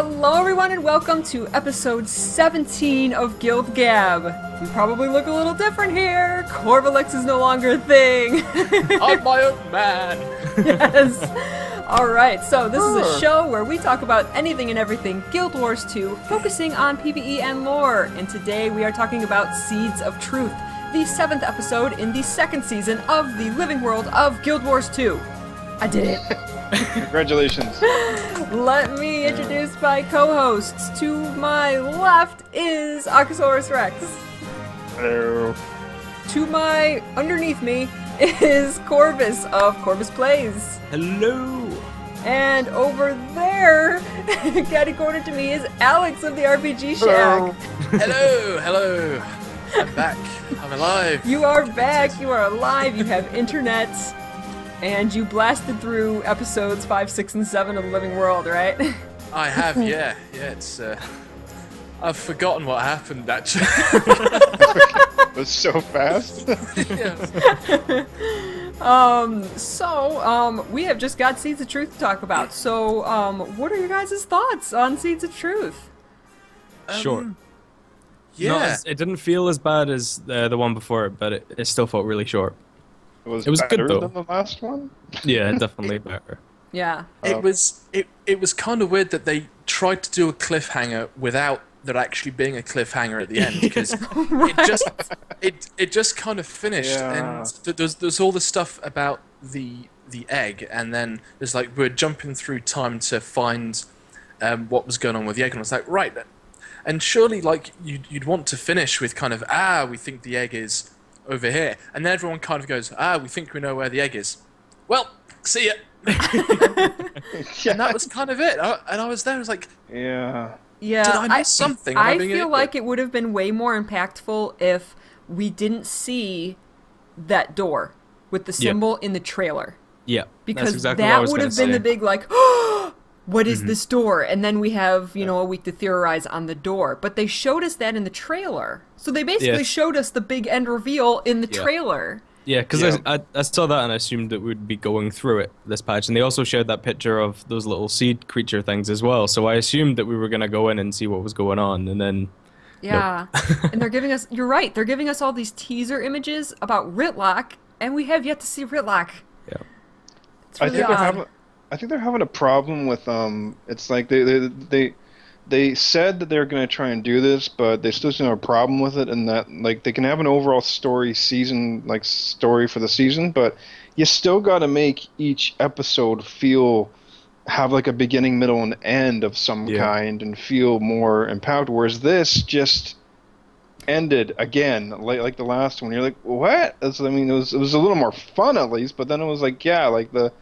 Hello, everyone, and welcome to episode 17 of Guild Gab. We probably look a little different here. Corvalex is no longer a thing. I'm my own man. yes. All right, so this is a show where we talk about anything and everything Guild Wars 2, focusing on PvE and lore. And today we are talking about Seeds of Truth, the seventh episode in the second season of the living world of Guild Wars 2. I did it. Congratulations. Let me introduce my co-hosts. To my left is Akasaurus Rex. Hello. To my underneath me is Corvus of Corvus Plays. Hello. And over there, catty corner to me is Alex of the RPG Shack. Hello. Hello. I'm back. I'm alive. You are back. You are alive. You have internet. And you blasted through episodes 5, 6, and 7 of The Living World, right? I have. Yeah. Yeah. It's. Uh, I've forgotten what happened actually. it Was so fast. Um, so, um, we have just got Seeds of Truth to talk about. So, um, what are your guys' thoughts on Seeds of Truth? Sure. Um, Yeah. as- it didn't feel as bad as uh, the one before but it, it still felt really short. It was, It was good, better though. than the last one. Yeah, definitely better. Yeah. It was. It. It was kind of weird that they tried to do a cliffhanger without there actually being a cliffhanger at the end because it just it it just kind of finished Yeah. and th- there's there's all the stuff about the the egg and then there's like we're jumping through time to find um, what was going on with the egg and I was like right then. and surely like you'd, you'd want to finish with kind of ah we think the egg is over here and then everyone kind of goes ah we think we know where the egg is well see ya and that was kind of it I, and I was there I was like Yeah. Yeah. Did I miss something? I I feel like it would have been way more impactful if we didn't see that door with the Yeah. symbol in the trailer. Yeah, Because that's exactly what I that was would gonna have been say. the big, like, what is mm-hmm. this door? And then we have, you know, a week to theorize on the door. But they showed us that in the trailer. So they basically Yeah. showed us the big end reveal in the Yeah. trailer. Yeah, because Yeah. I, I, I saw that and I assumed that we'd be going through it this patch, and they also showed that picture of those little seed creature things as well. So I assumed that we were gonna go in and see what was going on, and then Yeah. and they're giving us, you're right, they're giving us all these teaser images about Rytlock, and we have yet to see Rytlock. yeah, It's I really think they're odd. having. I think they're having a problem with um. It's like they they they, they said that they're going to try and do this, but they still seem to have a problem with it, and that like they can have an overall story season like story for the season, but you still got to make each episode feel have like a beginning, middle, and end of some Yeah. kind, and feel more impactful. Whereas this just ended again like like the last one. You're like, what? It's, I mean, it was it was a little more fun at least, but then it was like, yeah, like the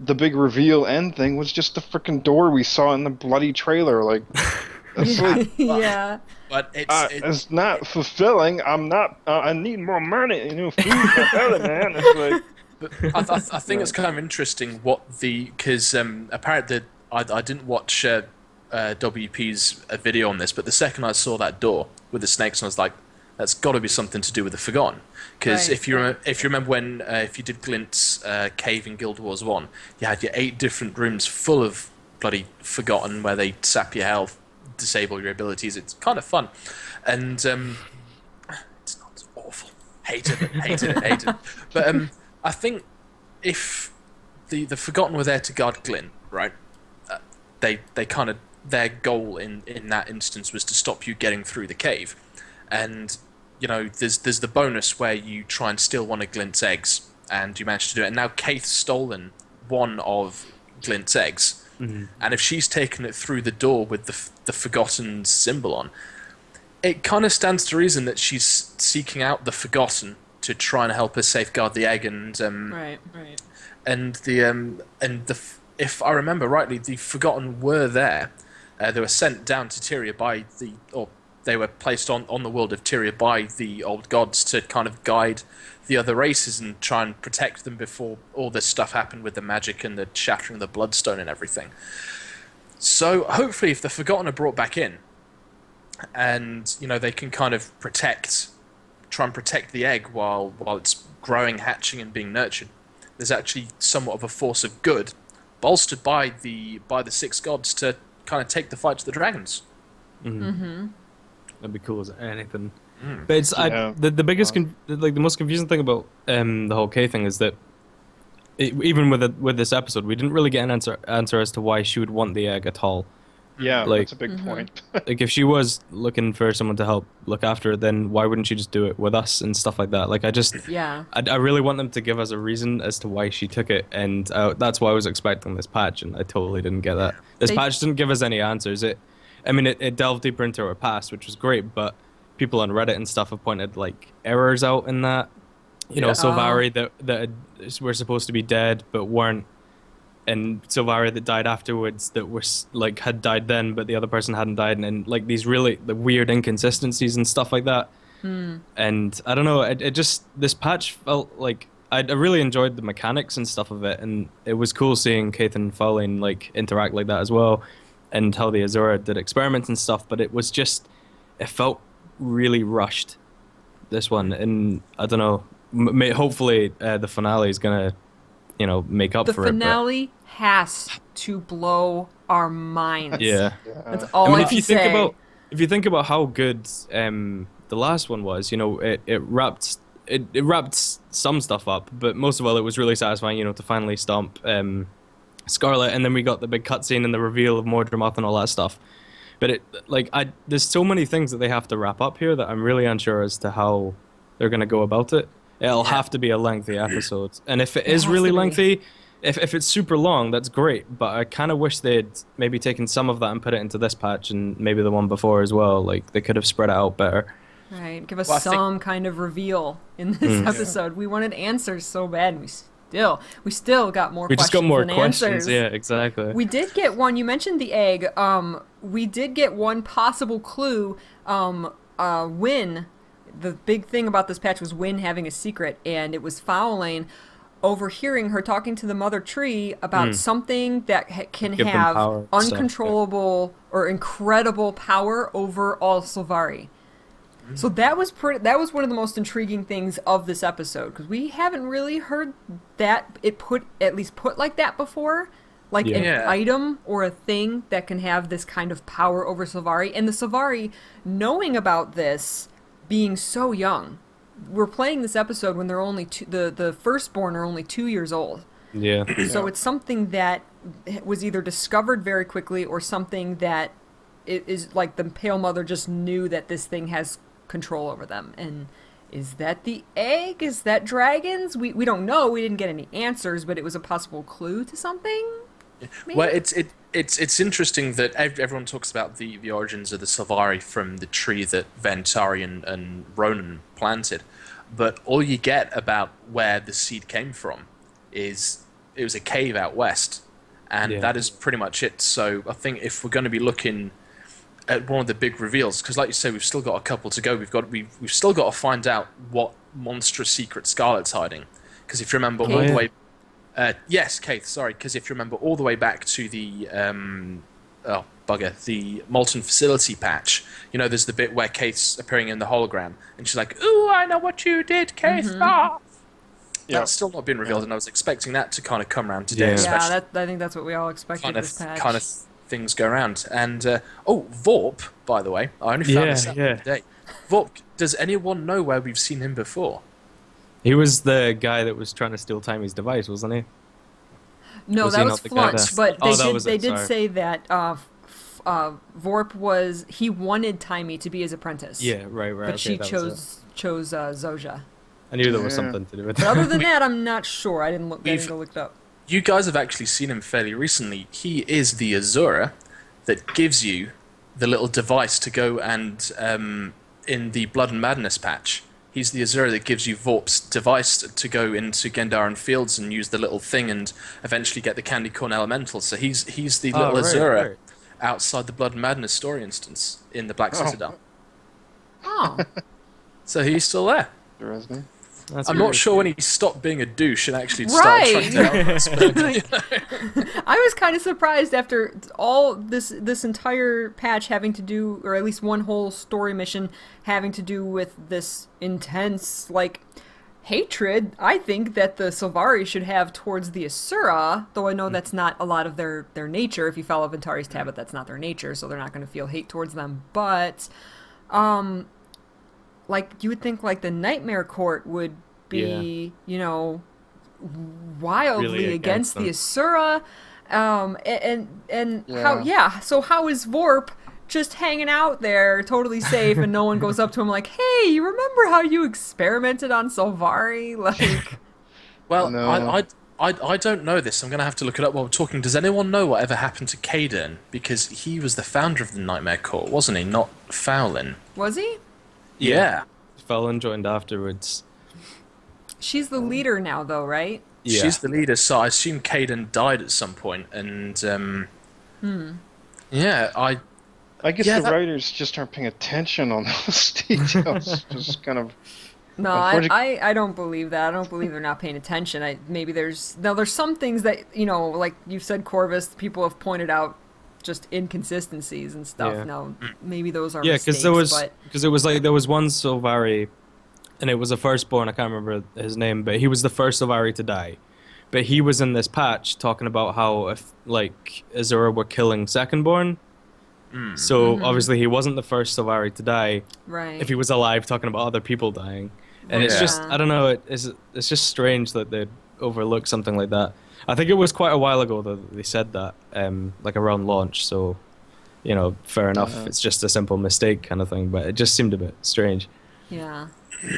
the big reveal end thing was just the freaking door we saw in the bloody trailer. Like, it's like yeah. but it's, uh, it- it's not fulfilling. I'm not. Uh, I need more money. You know, food better, man. It's like. But I, I, I think it's kind of interesting what the because um, apparently I, I didn't watch uh, uh, WP's uh, video on this, but the second I saw that door with the snakes, I was like, that's got to be something to do with the Forgotten. Because Right, if you remember, if you remember when uh, if you did Glint's uh, cave in Guild Wars One, you had your eight different rooms full of bloody Forgotten where they sap your health, disable your abilities. It's kind of fun, and um, it's not it's awful. Hated it, hated it, hated it. But um, I think if the the Forgotten were there to guard Glint, right? Uh, they they kind of their goal in in that instance was to stop you getting through the cave, and you know there's there's the bonus where you try and steal one of Glint's eggs, and you manage to do it. And now Caithe's stolen one of Glint's eggs, and if she's taken it through the door with the the Forgotten symbol on, it kind of stands to reason that she's seeking out the Forgotten to try and help her safeguard the egg and um, Right, right. and the um, and the if I remember rightly, the Forgotten were there. Uh, they were sent down to Tyria by the or they were placed on, on the world of Tyria by the old gods to kind of guide the other races and try and protect them before all this stuff happened with the magic and the shattering of the bloodstone and everything. So hopefully, if the Forgotten are brought back in, and you know they can kind of protect, try and protect the egg while while it's growing, hatching, and being nurtured. There's actually somewhat of a force of good, bolstered by the by the six gods to kind of take the fight to the dragons. Mm-hmm. Mm-hmm. That'd be cool as anything. But it's I, the the biggest con- like the most confusing thing about um the whole K thing is that it, even with it, with this episode, we didn't really get an answer answer as to why she would want the egg at all. Yeah, Like- that's a big point. Like if she was looking for someone to help look after it, then why wouldn't she just do it with us and stuff like that? Like I just Yeah. I, I really want them to give us a reason as to why she took it, and uh, that's why I was expecting this patch, and I totally didn't get that. This They- patch didn't give us any answers. It, I mean, it, it delved deeper into her past, which was great, but people on Reddit and stuff have pointed like errors out in that. You know, Yeah. Sylvari that that were supposed to be dead but weren't, and Sylvari that died afterwards that were s- like had died then, but the other person hadn't died, and, and like these really the weird inconsistencies and stuff like that hmm. and I don't know. It, it just this patch felt like I, I really enjoyed the mechanics and stuff of it, and it was cool seeing Caithe and Faolain like interact like that as well, and how the Asura did experiments and stuff. But it was just it felt really rushed. This one, and I don't know. M- may, hopefully, uh, the finale is gonna, you know, make up The for it. The finale has to blow our minds. it. But, yeah. That's all I, I mean, if can you think say. about if you think about how good um, the last one was, you know, it, it wrapped it, it wrapped some stuff up, but most of all, it was really satisfying, you know, to finally stomp um, Scarlet, and then we got the big cutscene and the reveal of Mordremoth and all that stuff. But it like I there's so many things that they have to wrap up here that I'm really unsure as to how they're gonna go about it. It'll have to be a lengthy episode, and if it is really lengthy, if if it's super long, that's great. But I kind of wish they'd maybe taken some of that and put it into this patch and maybe the one before as well. Like they could have spread it out better. Right, give us Well, I think- some kind of reveal in this mm. episode. We wanted answers so bad, and we still, we still got more. We just questions got more questions. Answers. Yeah, exactly. We did get one. You mentioned the egg. Um, we did get one possible clue. Um, uh, Wynne. The big thing about this patch was Wynne having a secret, and it was Faolain overhearing her talking to the mother tree about something that ha- can. Give have power stuff, yeah. uncontrollable or incredible power over all Sylvari. So that was pretty. That was one of the most intriguing things of this episode because we haven't really heard that it put at least put like that before, like an Yeah. item or a thing that can have this kind of power over Sylvari. And the Sylvari knowing about this, being so young, we're playing this episode when they're only two, the the firstborn are only two years old. yeah. So it's something that was either discovered very quickly or something that it is like the Pale Mother just knew that this thing has control over them. And is that the egg? Is that dragons? We we don't know. We didn't get any answers, but it was a possible clue to something. Maybe? Well, it's it it's it's interesting that everyone talks about the, the origins of the Sylvari from the tree that Ventari and, and Ronan planted, but all you get about where the seed came from is it was a cave out west, and Yeah. that is pretty much it. So I think if we're going to be looking at one of the big reveals, because like you say, we've still got a couple to go. We've got we've we've still got to find out what monstrous secret Scarlet's hiding. Because if you remember all Caithe? the way uh, yes, Caithe. Sorry, because if you remember all the way back to the um, oh bugger, the Molten Facility patch, you know, there's the bit where Caithe's appearing in the hologram, and she's like, "Ooh, I know what you did, Caithe." Mm-hmm. Ah. Yeah. That's still not been revealed, and I was expecting that to kind of come around today, Yeah. yeah, that I think that's what we all expected kind of this patch. kind of things go around. And uh, oh, Vorp, by the way, I only found Yeah, this out yeah. today. Vorp, does anyone know where we've seen him before? He was the guy that was trying to steal Taimi's device, wasn't he? No, Was that he was not the Flunch, but they Oh, did they it, did sorry. say that uh, uh, Vorp was he wanted Taimi to be his apprentice. Yeah, right, right. but okay, she that was it. chose chose uh, Zojja. I knew there was Yeah. something to do with But that. other than that, I'm not sure. I didn't look. I We've- didn't look it up. You guys have actually seen him fairly recently. He is the Asura that gives you the little device to go and um, in the Blood and Madness patch. He's the Asura that gives you Vorp's device to go into Gendarran Fields and use the little thing and eventually get the Candy Corn Elemental. So he's he's the Oh, little right, Asura right. outside the Blood and Madness story instance in the Black Oh. Citadel. Oh, So he's still there. Interesting. That's I'm not sure when he stopped being a douche and actually started trying to help us, but, I was kind of surprised after all this this entire patch having to do, or at least one whole story mission having to do with this intense like hatred I think that the Sylvari should have towards the Asura, though I know Mm. that's not a lot of their their nature. If you follow Ventari's tablet, that's not their nature, so they're not going to feel hate towards them. But, um, like you would think, like the Nightmare Court would be, you know, wildly Really against, against the them. Asura. Um, a- and and how Yeah. yeah. So how is Vorp? Just hanging out there, totally safe, and no one goes up to him like, "Hey, you remember how you experimented on Sylvari?" Like, Well, No. I, I, I, I don't know this. I'm going to have to look it up while we're talking. Does anyone know whatever happened to Cadeyrn? Because he was the founder of the Nightmare Court, wasn't he? Not Faolain. was he? Yeah. Faolain joined afterwards. She's the leader now, though, right? Yeah. She's the leader, so I assume Cadeyrn died at some point, and um, yeah, I I guess Yeah, the that- writers just aren't paying attention on those details. just kind of. No, I, I, I don't believe that. I don't believe they're not paying attention. I maybe there's now there's some things that you know, like you said, Corvus. People have pointed out just inconsistencies and stuff. Yeah. Now maybe those are yeah, because because there was But because it was like there was one Sylvari, and it was a firstborn. I can't remember his name, but he was the first Sylvari to die. But he was in this patch talking about how if like Asura were killing secondborn. So Mhm. obviously he wasn't the first Sylvari to die. right. If he was alive, talking about other people dying, and it's just I don't know. It, it's it's just strange that they'd overlook something like that. I think it was quite a while ago that they said that, um, like around launch. So, you know, fair enough. Uh-huh. It's just a simple mistake kind of thing, but it just seemed a bit strange. yeah.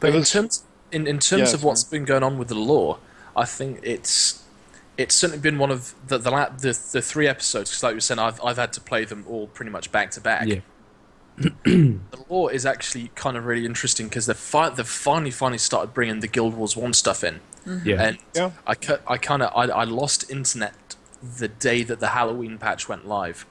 But in terms in, in terms Yeah, of what's been going on with the lore, I think it's it's certainly been one of the the la- the, the three episodes. Because like you said, I've I've had to play them all pretty much back to back. Yeah. The lore is actually kind of really interesting because they've, fi- they've finally finally started bringing the Guild Wars One stuff in, Yeah. and Yeah. I cu- I kind of I, I lost internet the day that the Halloween patch went live,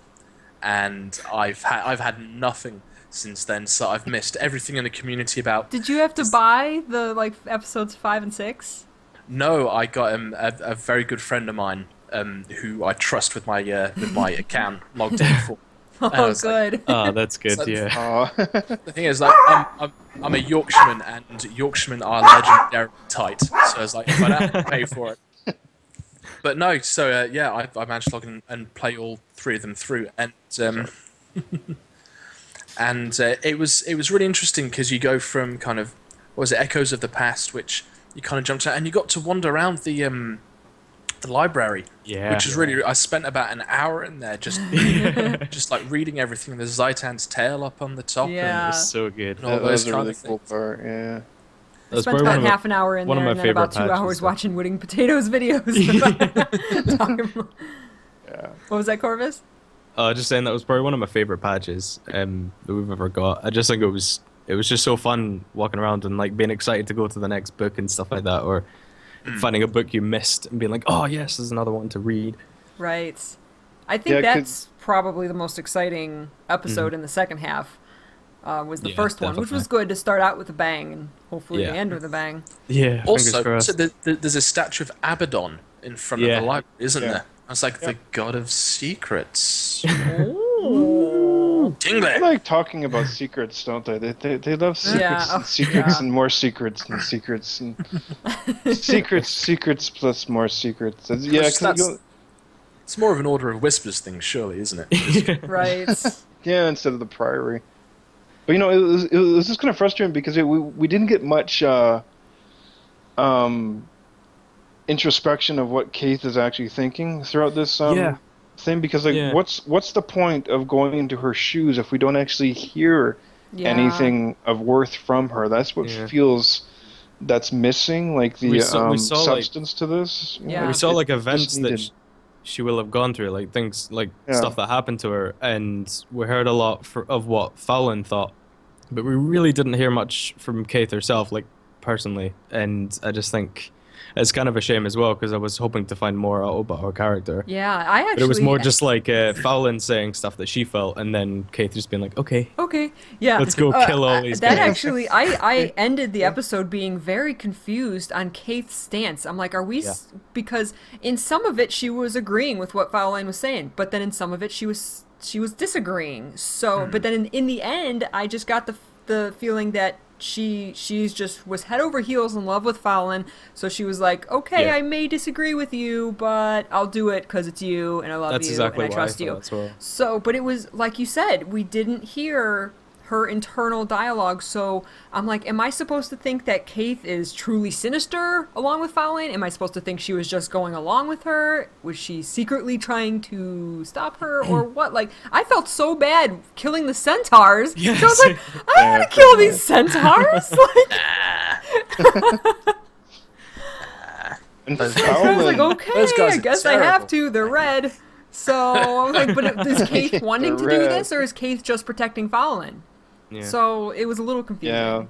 and I've had I've had nothing since then. So I've missed everything in the community about Did you have to buy the like episodes five and six? No, I got um, a, a very good friend of mine um, who I trust with my uh, with my account logged in for. I Oh, was like- good. oh, that's good. So- yeah. Uh, The thing is, like, I'm, I'm, I'm a Yorkshireman, and Yorkshiremen are legendary tight. So it's like, if I don't have to pay for it. But no, so uh, yeah, I, I managed to log in and play all three of them through, and um, and uh, it was it was really interesting because you go from kind of what was it Echoes of the Past, which you kind of jumped out, and you got to wander around the um, the library, Yeah. which is really. I spent about an hour in there just just like reading everything. There's Zhaitan's tale up on the top. and- Yeah. It was so good. and all that those was a kind really of cool things. part. Yeah. I spent about one of my- half an hour in one of there my and then about two hours though. watching WoodenPotatoes videos. Yeah. what was that, Corvus? Uh, just saying that was probably one of my favorite patches um, that we've ever got. I just think it was it was just so fun walking around and like being excited to go to the next book and stuff like that, or Hmm. finding a book you missed and being like, oh yes, there's another one to read. Right. I think Yeah, 'cause- that's probably the most exciting episode in the second half. Uh, was the Yeah, first one, which was good to start out with a bang and hopefully Yeah. to end with a bang. Yeah. Also, so the, the, there's a statue of Abaddon in front Yeah. of the library, isn't Yeah. there? I was like, Yeah. the god of secrets. They Tingle! like talking about secrets, don't they? They they, they love secrets Yeah, and secrets yeah. and more secrets and secrets and secrets, secrets plus more secrets. It's- Yeah, Which 'cause that's- go- It's more of an order of whispers thing, surely, isn't it? right. yeah, instead of the priory. But you know, it was, it was just kind of frustrating because it, we we didn't get much uh, um, introspection of what Caithe is actually thinking throughout this um, Yeah. Thing. Because like, Yeah. what's what's the point of going into her shoes if we don't actually hear Yeah. anything of worth from her? That's what Yeah. feels that's missing, like the We saw- we um, saw, like- substance to this. You know, Yeah. we saw like just events that needed- sh- she will have gone through, like things like Yeah. stuff that happened to her, and we heard a lot for, of what Faolain thought, but we really didn't hear much from Caithe herself, like personally, and I just think it's kind of a shame as well because I was hoping to find more out about her character. Yeah, I actually. But it was more just like uh, Faolain saying stuff that she felt, and then Caithe just being like, "Okay, Okay, yeah. Let's go Uh, kill all these That guys. actually, I, I ended the episode being very confused on Caithe's stance. I'm like, are we? s Because in some of it, she was agreeing with what Faolain was saying, but then in some of it, she was she was disagreeing. So, but then in, in the end, I just got the the feeling that she she's just was head over heels in love with Faolain. So she was like, "Okay, Yeah. I may disagree with you, but I'll do it because it's you and I love That's you exactly and I trust you." well. So, but it was like you said, we didn't hear her internal dialogue. So I'm like, am I supposed to think that Caithe is truly sinister along with Faolain? Am I supposed to think she was just going along with her? Was she secretly trying to stop her or what? Like, I felt so bad killing the centaurs. So I was like, I don't want to kill these centaurs. like, And I was like, okay, I are guess I have to. They're red. So I was like, but is Caithe wanting to do this, or is Caithe just protecting Faolain? Yeah. So it was a little confusing. yeah,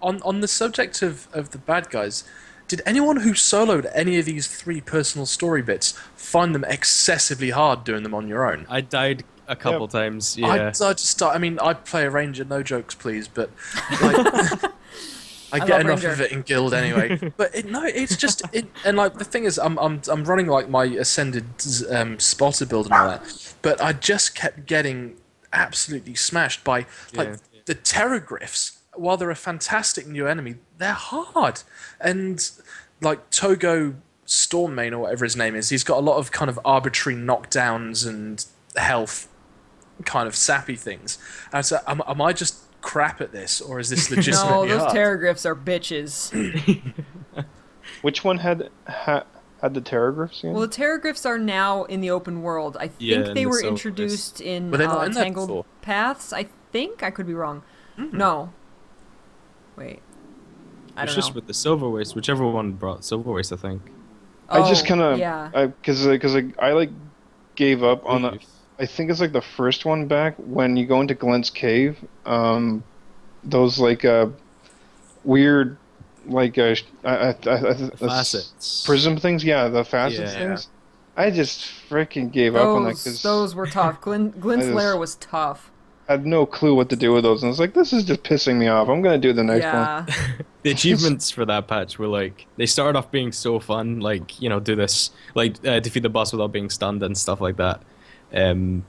On on the subject of, of the bad guys, did anyone who soloed any of these three personal story bits find them excessively hard doing them on your own? I died a couple Yep. times. I, Yeah. I just start. I mean, I play a ranger, no jokes, please, but like, I get enough Ranger. of it in guild anyway. but it, no, it's just it, and like the thing is, I'm I'm I'm running like my ascended um, spotter build and all that, but I just kept getting absolutely smashed by like Yeah. The Teragriffs. While they're a fantastic new enemy, they're hard and like Togo Stormmane or whatever his name is, he's got a lot of kind of arbitrary knockdowns and health kind of sappy things. And so, am, am I just crap at this, or is this legitimate? No, those hard? Teragriffs are bitches. which one had ha, had the Teragriffs again? well, the Teragriffs are now in the open world. I think Yeah, in they the were Silver introduced in Were they uh, in Tangled? Paths. I think I could be wrong. Hmm. No. Wait. I it's don't just know. with the silver waste, whichever one brought silver waste, I think. I just Oh, kind of yeah. because because I, I like gave up on the. I think it's like the first one back when you go into Glint's cave. Um, those like uh, weird, like uh, I, I, I, I, facets. prism things. Yeah, the facets Yeah. things. I just freaking gave up on that Those, because those were tough. Glen, Glint's I just- lair was tough. I had no clue what to do with those, and I was like, "This is just pissing me off. I'm gonna do the next one." the achievements for that patch were like they started off being so fun, like you know, do this, like uh, defeat the boss without being stunned and stuff like that. Um,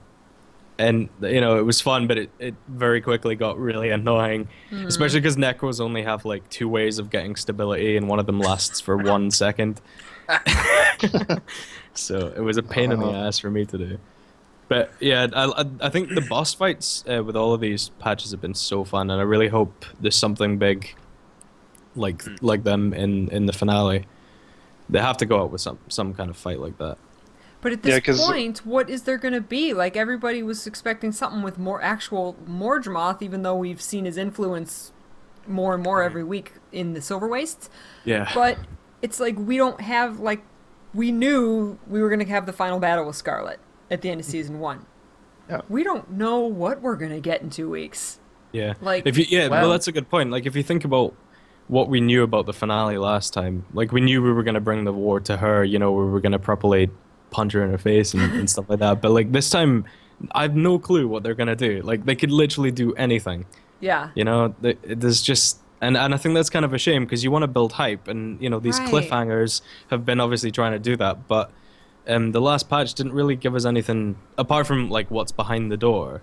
and you know, it was fun, but it, it very quickly got really annoying, especially because Necros only have like two ways of getting stability, and one of them lasts for one second. so it was a pain in the Uh-huh. ass for me to do. But yeah, I, I, I think the boss fights uh, with all of these patches have been so fun, and I really hope there's something big like like them in in the finale. They have to go out with some some kind of fight like that. But at this Yeah, 'cause- point, what is there going to be? Like everybody was expecting something with more actual Mordremoth, even though we've seen his influence more and more every week in the Silver Wastes. Yeah. But it's like we don't have like we knew we were going to have the final battle with Scarlet at the end of season one. Yeah. We don't know what we're going to get in two weeks. Yeah. Like- if you yeah, well, Well- that's a good point. Like if you think about what we knew about the finale last time, like we knew we were gonna bring the war to her. You know, we were gonna properly punch her in her face and, and stuff like that. But like this time, I have no clue what they're gonna do. Like they could literally do anything. Yeah. You know, there's just. And, and I think that's kind of a shame because you want to build hype, and you know these Right. cliffhangers have been obviously trying to do that, but um, the last patch didn't really give us anything apart from like what's behind the door.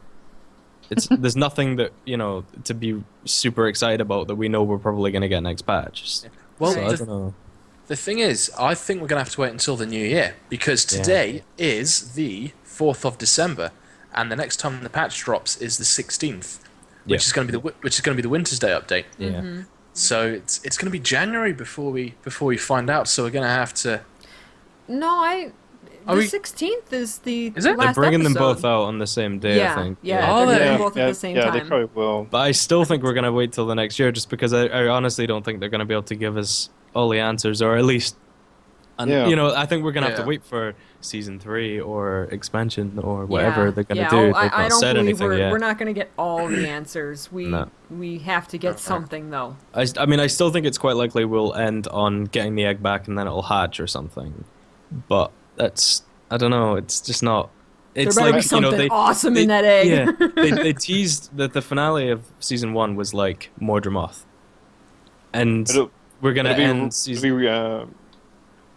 It's there's nothing that you know to be super excited about that we know we're probably gonna get next patch. Well, so I the, don't know. the thing is, I think we're going to have to wait until the new year because Yeah. today is the 4th of December, and the next time the patch drops is the 16th, which Yeah. is going to be the which is going to be the Winter's Day update. Yeah, Mm-hmm. So it's it's going to be January before we before we find out. So we're going to have to. No, I. Are the 16th is the Is it? they're last bringing them both out on the same day. Yeah, I think. yeah, Oh, they're they- Yeah, both yeah, at the same yeah, time. they probably will. But I still think we're gonna wait till the next year, just because I, I honestly don't think they're gonna be able to give us all the answers, or at least, and Yeah. you know, I think we're gonna have to wait for season three or expansion or whatever Yeah, they're gonna yeah, do. oh, They've I, not I don't said believe anything we're, yet. we're not going to get all the answers. We No. we have to get something though. I I mean, I still think it's quite likely we'll end on getting the egg back and then it'll hatch or something. But that's I don't know. It's just not. It's there better like be something you know they awesome they- in that egg. Yeah, they, they teased that the finale of season one was like Mordremoth, and It'll, we're gonna it'll be, end it'll season. be uh,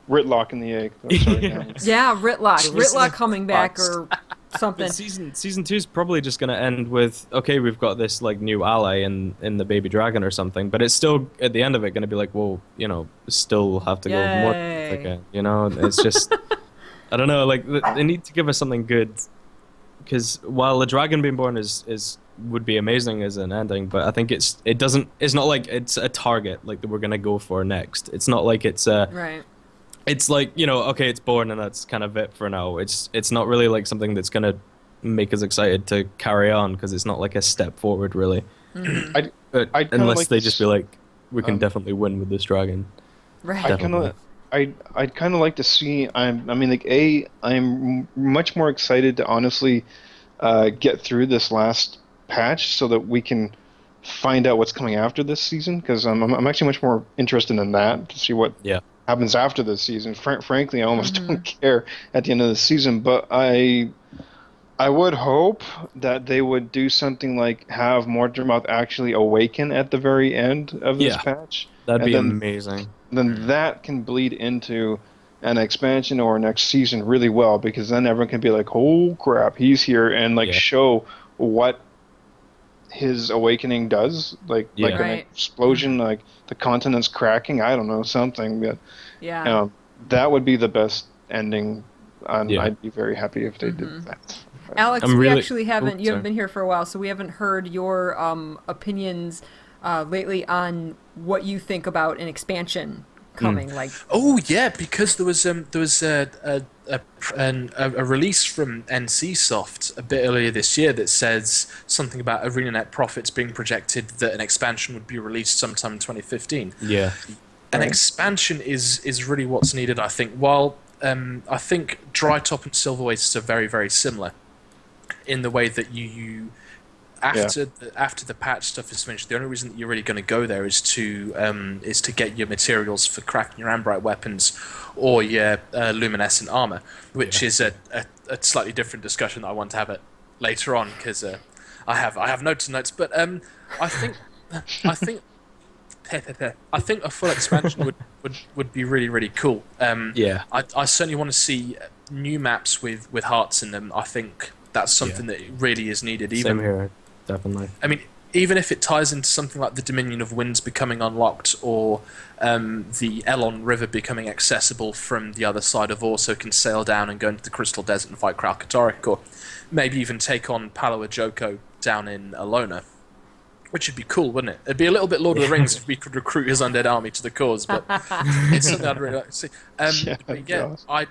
Rytlock in the egg. Sorry, Yeah. now. Yeah, Rytlock. Rytlock coming back or something. But season season two is probably just going to end with okay, we've got this like new ally in in the baby dragon or something, but it's still at the end of it going to be like, well, you know, still have to go more Yay. again. You know, it's just I don't know, like they need to give us something good because while the dragon being born is is would be amazing as an ending, but I think it's it doesn't it's not like it's a target like that we're gonna go for next. It's not like it's a right. it's like you know okay it's born and that's kind of it for now it's it's not really like something that's gonna make us excited to carry on because it's not like a step forward really I'd, I'd unless like they just be like we can um, definitely win with this dragon Right. I kind of, I I'd kind of like to see. I'm, I mean, like a, I'm much more excited to honestly uh, get through this last patch so that we can find out what's coming after this season. Because I'm, I'm, I'm actually much more interested in that to see what Yeah. happens after this season. Fr- frankly, I almost don't care at the end of the season, but I. I would hope that they would do something like have Mordremoth actually awaken at the very end of this Yeah. patch that'd And be then- amazing then that can bleed into an expansion or next season really well because then everyone can be like, "Oh crap, he's here," and like Yeah. show what his awakening does, like like Yeah. an Right. explosion, like the continent's cracking. I don't know something, but Yeah. um, that would be the best ending, and Yeah. I'd be very happy if they Mm-hmm. did that. Alex, I'm we really- actually haven't. Oh, you haven't sorry. been here for a while, so we haven't heard your um, opinions uh, lately on what you think about an expansion coming. Like, Oh yeah, because there was um there was a a, a, an, a, a release from NCSoft a bit earlier this year that says something about ArenaNet profits being projected that an expansion would be released sometime in 2015. yeah An Right. expansion is is really what's needed, I think. While um, I think Dry Top and Silver Oasis are very very similar in the way that you. you after the, after the patch stuff is finished, the only reason that you're really going to go there is to um, is to get your materials for crafting your Ambrite weapons or your uh, luminescent armor, which is a, a, a slightly different discussion that I want to have it later on because uh, I have I have notes and notes. But um, I think I think I think a full expansion would, would, would be really really cool. Um, yeah I, I certainly want to see new maps with, with hearts in them. I think that's something that really is needed. Even same here definitely I mean, even if it ties into something like the Dominion of Winds becoming unlocked, or um, the Elon River becoming accessible from the other side of Orr, so it can sail down and go into the Crystal Desert and fight Kralkatorrik, or maybe even take on Palawa Joko down in Elona. Which would be cool, wouldn't it? It'd be a little bit Lord of the Rings if we could recruit his undead army to the cause, but it's something I'd really like to see. Um, Yeah, but yeah. I,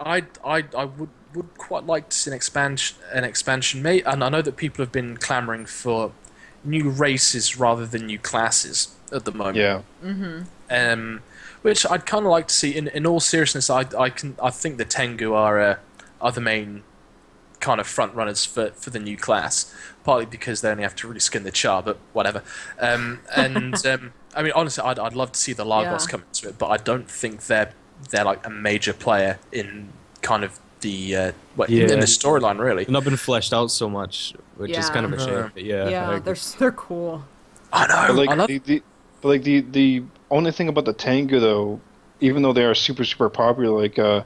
I, I, I would would quite like to see an expansion. An expansion, mate. And I know that people have been clamoring for new races rather than new classes at the moment. Yeah, Um, which I'd kind of like to see. In in all seriousness, I I can I think the Tengu are uh, are the main kind of front runners for, for the new class. Partly because they only have to really skin the charr, but whatever. Um, and um, I mean, honestly, I'd I'd love to see the Largos Yeah. come into it, but I don't think they're they're like a major player in kind of the uh, well, in, in the storyline really. They've not been fleshed out so much which is kind of a shame but yeah yeah, they're they're cool. I know. but like I love the, the but like the the only thing about the Tengu though, even though they are super super popular, like uh,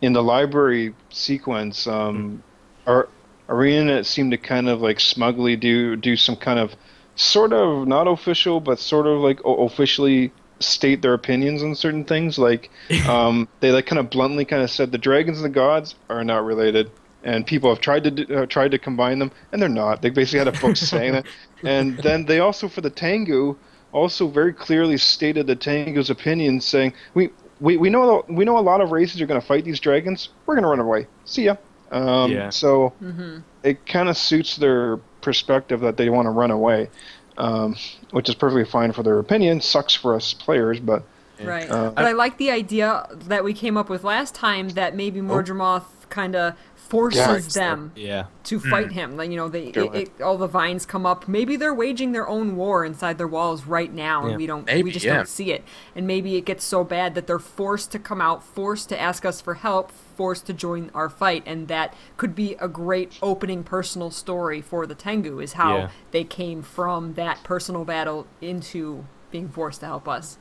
in the library sequence, um, our Arena seemed to kind of like smugly do do some kind of sort of not official but sort of like o- officially state their opinions on certain things. Like um, they like kind of bluntly kind of said the dragons and the gods are not related. And people have tried to do, uh, tried to combine them, and they're not. They basically had a book saying that. And then they also, for the Tengu, also very clearly stated the Tengu's opinion, saying, "We we, we know we know a lot of races are going to fight these dragons. We're going to run away. See ya." Um, Yeah. So Mm-hmm. it kind of suits their perspective that they want to run away, um, which is perfectly fine for their opinion. Sucks for us players, but Right. Uh, but I like the idea that we came up with last time that maybe Oh. Mordremoth kind of forces Guides them yeah to mm. fight him. Like you know, they it, it, all the vines come up. Maybe they're waging their own war inside their walls right now, and we don't. Maybe, we just yeah. don't see it. And maybe it gets so bad that they're forced to come out, forced to ask us for help, forced to join our fight, and that could be a great opening personal story for the Tengu. Is how Yeah. they came from that personal battle into being forced to help us.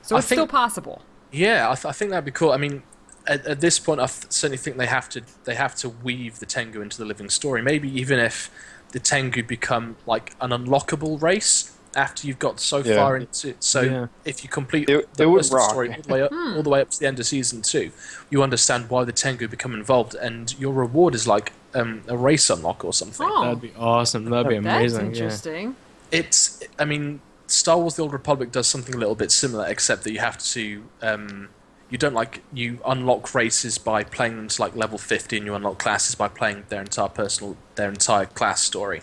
So I it's still possible. Yeah, I, th- I think that'd be cool. I mean, at, at this point, I th- certainly think they have to they have to weave the Tengu into the living story. Maybe even if the Tengu become like an unlockable race after you've got so Yeah. far into it. So Yeah. if you complete It- the it would rest of the rock. story all the way up, all the way up to the end of season two, you understand why the Tengu become involved, and your reward is like um, a race unlock or something. Oh, That'd be awesome. That'd be that's amazing. yeah. interesting. It's, I mean, Star Wars: The Old Republic does something a little bit similar, except that you have to, um, you don't like you unlock races by playing them to like level fifty, and you unlock classes by playing their entire personal, their entire class story,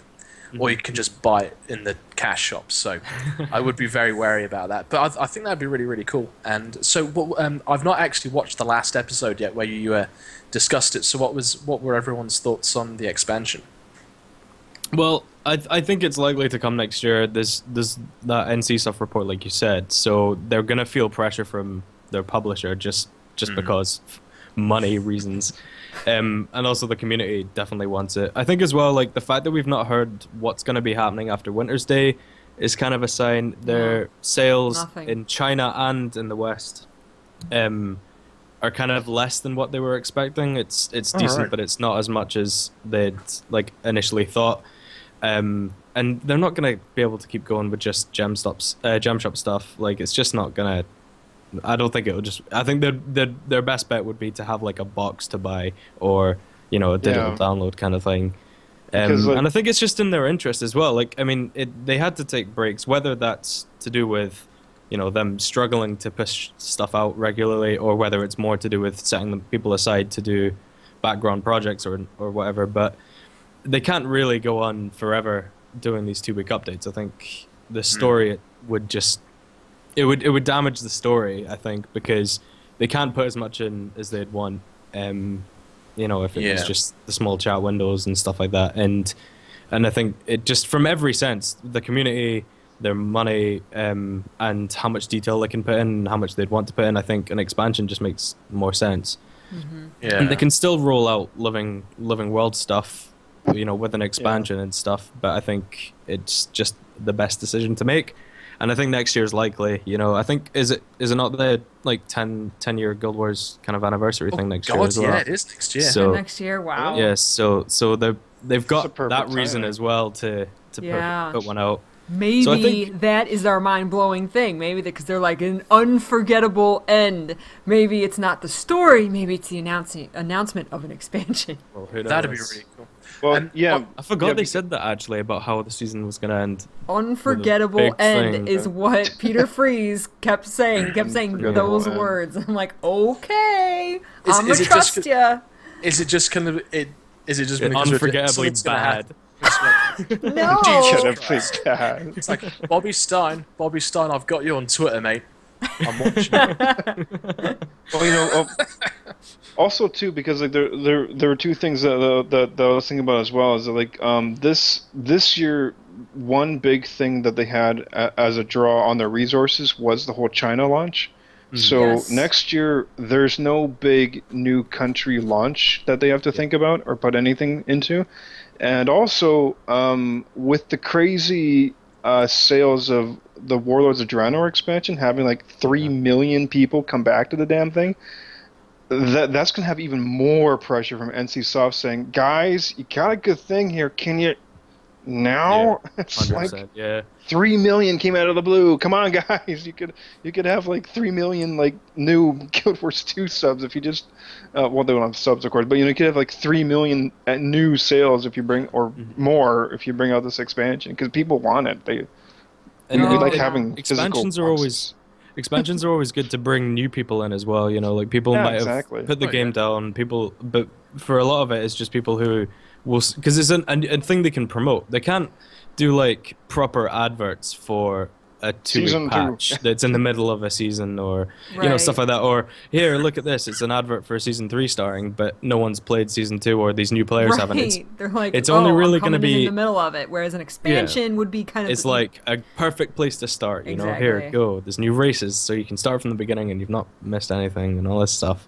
or you can just buy it in the cash shops. So, I would be very wary about that. But I, I think that'd be really, really cool. And so, what, um, I've not actually watched the last episode yet, where you uh, discussed it. So, what was, what were everyone's thoughts on the expansion? Well, I I think it's likely to come next year. There's there's that NCSoft report, like you said. So they're gonna feel pressure from their publisher just just because money reasons, um, and also the community definitely wants it. I think as well, like the fact that we've not heard what's gonna be happening after Winter's Day is kind of a sign. Their sales nothing. in China and in the West, um, are kind of less than what they were expecting. It's it's Oh, decent, right. but it's not as much as they'd like initially thought. Um, and they're not gonna be able to keep going with just gem stops, uh, gem shop stuff. Like it's just not gonna. I don't think it would just. I think their their their best bet would be to have like a box to buy or you know a digital Yeah. download kind of thing. Um, like- and I think it's just in their interest as well. Like I mean, it, they had to take breaks, whether that's to do with you know them struggling to push stuff out regularly, or whether it's more to do with setting people aside to do background projects or or whatever. But they can't really go on forever doing these two week updates. I think the story would just it would it would damage the story. I think because they can't put as much in as they'd want. Um, you know, if it was just the small chat windows and stuff like that, and and I think it just from every sense, the community, their money, um, and how much detail they can put in, how much they'd want to put in. I think an expansion just makes more sense Yeah, and they can still roll out living living world stuff you know with an expansion and stuff but i think it's just the best decision to make and i think next year is likely you know i think is it is it not the like 10 10 year guild wars kind of anniversary thing oh next Oh, God, year as well yeah, it is next year. So- next year, wow. yes so so they they've got perfect that reason timing. as well to to Yeah. put, put one out Maybe So think- that is our mind blowing thing. Maybe because they're like an unforgettable end. Maybe it's not the story. Maybe it's the announcing announcement of an expansion. well, who That'd be really cool. Well, And- yeah. i forgot yeah, they be- said that actually about how the season was going to end Unforgettable end thing. is what Peter Fries kept saying. Kept saying those end. words. I'm like, okay, Is- I'm gonna trust it just trust 'cause- ya. Is it just kind of it? Is it just because of- unforgettably something's gonna bad like, No. Shut please, it's like Bobby Stein, Bobby Stein. I've got you on Twitter, mate. I'm watching. Well, you know, uh, also too because like there there there were two things that that, that I was thinking about as well is that like um this this year one big thing that they had a, as a draw on their resources was the whole China launch. So Yes. next year there's no big new country launch that they have to think about or put anything into, and also um, with the crazy uh, sales of the Warlords of Draenor expansion having like three million people come back to the damn thing, that that's gonna have even more pressure from NC Soft saying, guys, you got a good thing here. Can you now? it's like 100% yeah three million came out of the blue. Come on, guys, you could you could have like three million like new Guild Wars two subs if you just uh, well they don't have subs of course, but you know you could have like three million uh, new sales if you bring or Mm-hmm. more if you bring out this expansion because people want it. They And we, we like yeah. having physical expansions are always boxes. Expansions are always good to bring new people in as well. You know, like people Yeah, might exactly. have put the Oh, game yeah. down. People, but for a lot of it, it's just people who will because it's an, a, a thing they can promote. They can't do like proper adverts for a two Season week two. patch that's in the middle of a season or you know stuff like that. Or here, look at this. It's an advert for season three starring, but no one's played season two or these new players right. haven't. It's They're like, it's oh, only I'm really gonna be- in the middle of it, whereas an expansion would be kind of it's like a perfect place to start. You know, here go. There's new races, so you can start from the beginning, and you've not missed anything, and all this stuff.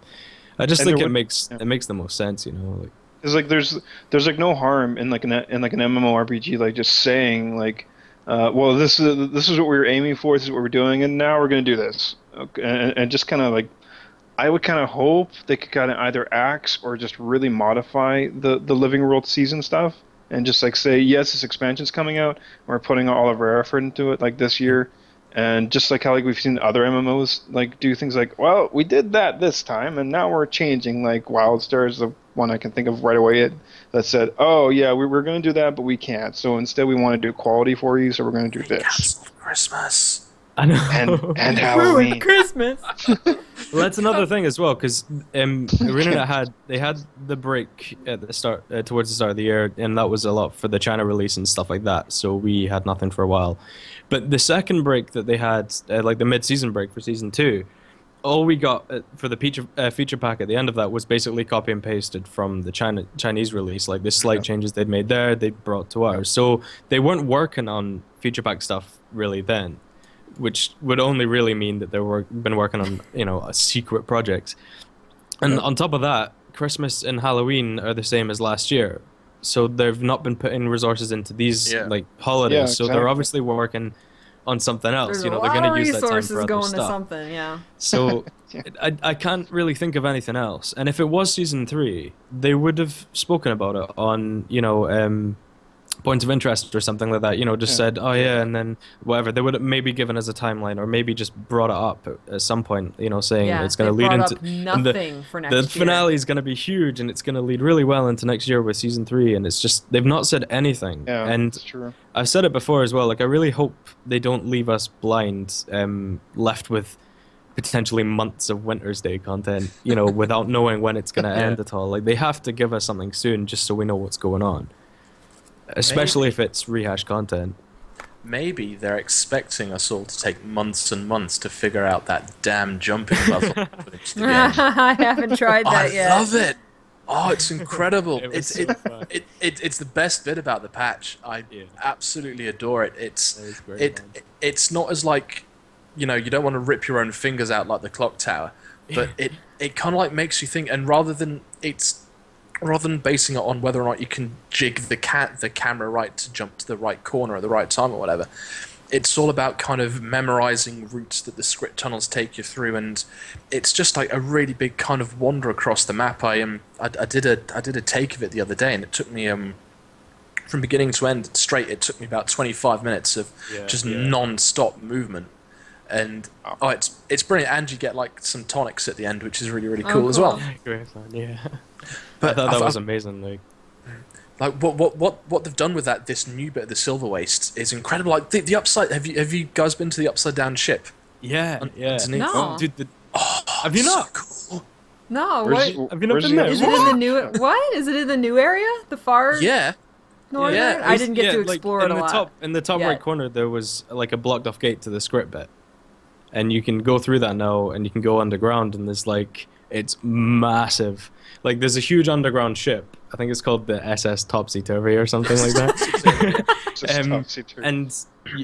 I just And think it would- makes yeah. it makes the most sense. You know, like It's like there's there's like no harm in like an in like an MMORPG like just saying like, uh, well this is this is what we were aiming for, this is what we're doing, and now we're gonna do this, okay, and, and just kind of like, I would kind of hope they could kind of either axe or just really modify the the Living World season stuff and just like say yes, this expansion's coming out. We're putting all of our effort into it like this year, and just like how like we've seen other MMOs like do things like well we did that this time and now we're changing. Like WildStar is the one I can think of right away it, that said oh yeah we were going to do that but we can't. So instead we want to do quality for you so we're going to do this. Christmas. I know. and and Ruined Halloween. Christmas. well, that's another thing as well because um, ArenaNet had they had the break at the start uh, towards the start of the year, and that was a lot for the China release and stuff like that. So we had nothing for a while. But the second break that they had, uh, like the mid-season break for season two, all we got uh, for the feature uh, feature pack at the end of that was basically copy and pasted from the China Chinese release. Like the slight changes they'd made there, they brought to ours. So they weren't working on feature pack stuff really then which would only really mean that they were been working on you know a secret project. And on top of that, Christmas and Halloween are the same as last year, so they've not been putting resources into these Yeah. like holidays. Yeah, So they're obviously working on something else. There's you know, a they're going to use that time resources for other going to stuff. something. Yeah. So Yeah. I, I can't really think of anything else. And if it was season three, they would have spoken about it on, you know, um, points of interest or something like that. You know, just Yeah. said, oh yeah, and then whatever. They would have maybe given us a timeline or maybe just brought it up at- at some point. You know, saying Yeah. it's going to lead into up and the- nothing for next the year. finale is going to be huge and it's going to lead really well into next year with season three. And it's just they've not said anything. Yeah, and it's true. I've said it before as well. Like I really hope they don't leave us blind, um, left with potentially months of Winter's Day content. You know, without knowing when it's going to Yeah. end at all. Like they have to give us something soon, just so we know what's going on. Especially if it's rehashed content. Maybe they're expecting us all to take months and months to figure out that damn jumping puzzle. to put into the. I haven't tried that I yet. love it. Oh, it's incredible. It it's so it, it, it, it's the best bit about the patch. I Yeah. absolutely adore it. It's It it, it it's not as like you know you don't want to rip your own fingers out like the clock tower, but it it kind of like makes you think. And rather than it's rather than basing it on whether or not you can jig the cat the camera right to jump to the right corner at the right time or whatever. It's all about kind of memorizing routes that the script tunnels take you through, and it's just like a really big kind of wander across the map. I um, I, I did a I did a take of it the other day, and it took me um, from beginning to end straight. It took me about twenty five minutes of Yeah, just yeah. non-stop movement, and oh, it's it's brilliant. And you get like some tonics at the end, which is really really Oh, cool, as well. Great fun, yeah. But I thought that I've- was I've- amazing. Like, like what what what what they've done with that this new bit of the silver waste is incredible. Like the, the upside. Have you have you guys been to the upside down ship? yeah, Un- yeah. underneath? No. Oh, dude, the, Oh, Have you so not? cool. No, Where's what? he- Have you not been he there? at? Is it in the new? What is it in the new area? The far Yeah. northern? Yeah, I didn't get Yeah, to like, explore in it a the lot. Top, in the top yet. right corner, there was like a blocked off gate to the script bit, and you can go through that now, and you can go underground, and there's like it's massive. Like there's a huge underground ship. I think it's called the SS Topsy Turvy or something like that. Um, and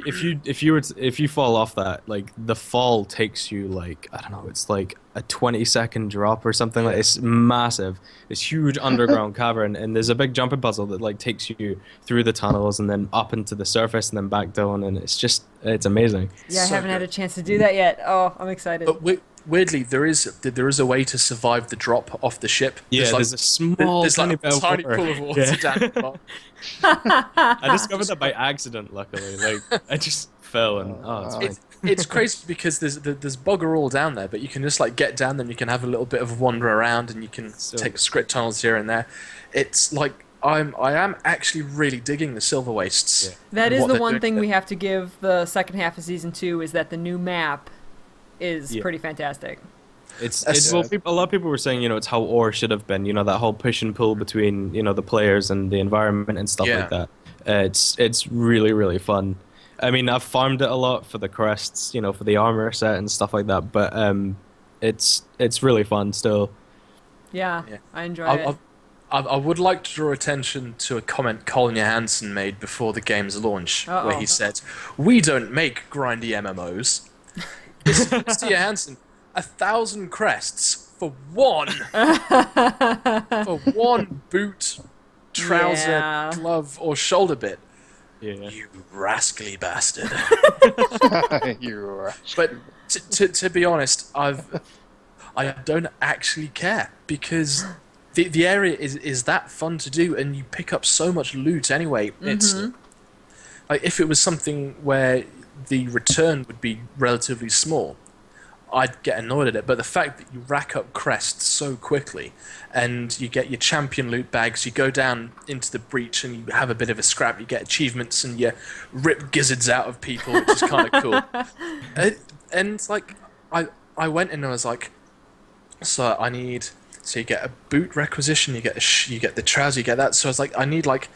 if you if you were to, if you fall off that, like the fall takes you like I don't know, it's like a twenty second drop or something like it's massive. This huge underground cavern, and there's a big jumping puzzle that like takes you through the tunnels and then up into the surface and then back down, and it's just it's amazing. Yeah, I So haven't had a chance to do that yet. Oh, I'm excited. But we- weirdly, there is there is a way to survive the drop off the ship. Yeah, like, there's a small there's tiny like a of tiny water. pool of water Yeah. down the bottom. I discovered that by accident, luckily. Like I just fell and oh, it's Uh. It's, it's crazy because there's there- there's bugger all down there, but you can just like get down, them. you can have a little bit of a wander around, and you can So take script tunnels here and there. It's like I'm I am actually really digging the silver wastes. Yeah. that and is what the one thing there. we have to give the second half of season two is that the new map is Yeah. pretty fantastic. It's, it's well, people, a lot of people were saying, you know, it's how Orr should have been. You know, that whole push and pull between you know the players and the environment and stuff Yeah. like that. Uh, it's it's really really fun. I mean, I've farmed it a lot for the crests, you know, for the armor set and stuff like that. But um, it's it's really fun still. Yeah, Yeah. I enjoy I, it. I, I, I would like to draw attention to a comment Colin Johanson made before the game's launch, where Uh-oh. he said, "We don't make grindy MMOs." Mr. Hansen, a thousand crests for one, for one boot, trouser, Yeah. glove, or shoulder bit. Yeah. You rascally bastard. you are. but t- t- to be honest, I've I don't actually care because the the area is is that fun to do, and you pick up so much loot anyway. It's mm-hmm. like if it was something where the return would be relatively small, I'd get annoyed at it. But the fact that you rack up crests so quickly, and you get your champion loot bags, you go down into the breach and you have a bit of a scrap, you get achievements and you rip gizzards out of people, which is kind of cool. And, and like, I I went in and I was like, so I need. So you get a boot requisition, you get a sh- you get the trousers, you get that. So I was like, I need like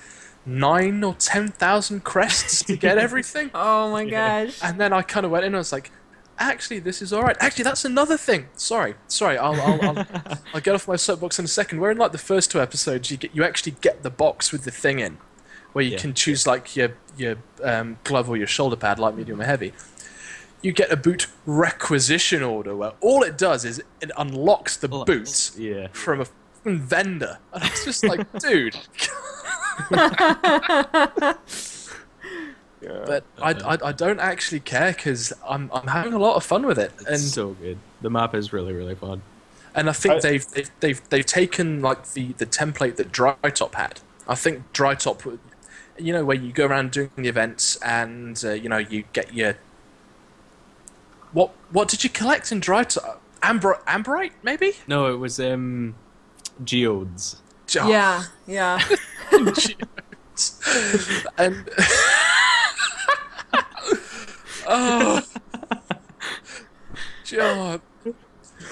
nine or ten thousand crests to get everything. Oh my gosh. And then I kind of went in and I was like, actually, this is all right. Actually, that's another thing. Sorry, sorry. I'll I'll, I'll, I'll get off my soapbox in a second. We're in like the first two episodes. You get you actually get the box with the thing in, where you Yeah. can choose like your your um, glove or your shoulder pad, light, medium, or heavy. You get a boot requisition order where all it does is it unlocks the Well, boot Yeah. from a vendor, and it's just like, dude. Yeah. But I, I, I don't actually care because I'm I'm having a lot of fun with it, and It's so good. The map is really really fun. and I think I- they've, they've they've they've taken like the the template that Drytop had. I think Drytop, would- you know, where you go around doing the events and uh, you know you get your what what did you collect in Dry Top? Amber Amberite maybe? No, it was um, geodes. Oh, Yeah, yeah. and oh, God.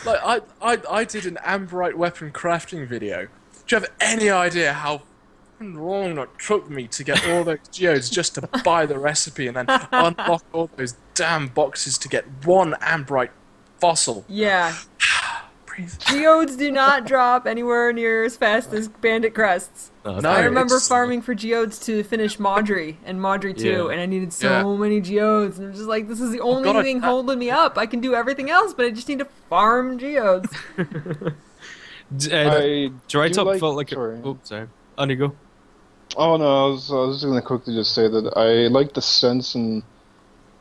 like I, I, I did an amberite weapon crafting video. Do you have any idea how long it took me to get all those geodes just to buy the recipe and then unlock all those damn boxes to get one amberite fossil? Yeah. Breathe. Geodes do not drop anywhere near as fast as bandit crests. No, No, I remember farming for geodes to finish Mawdrey and Mawdrey 2, Yeah. and I needed so Yeah. many geodes. And I'm just like, this is the only God, I- thing holding me up. I can do everything else, but I just need to farm geodes. D- uh, I Dry Top like- felt like. sorry. A, oh, sorry. On you go. Oh no, I was, I was just gonna quickly just say that I like the sense and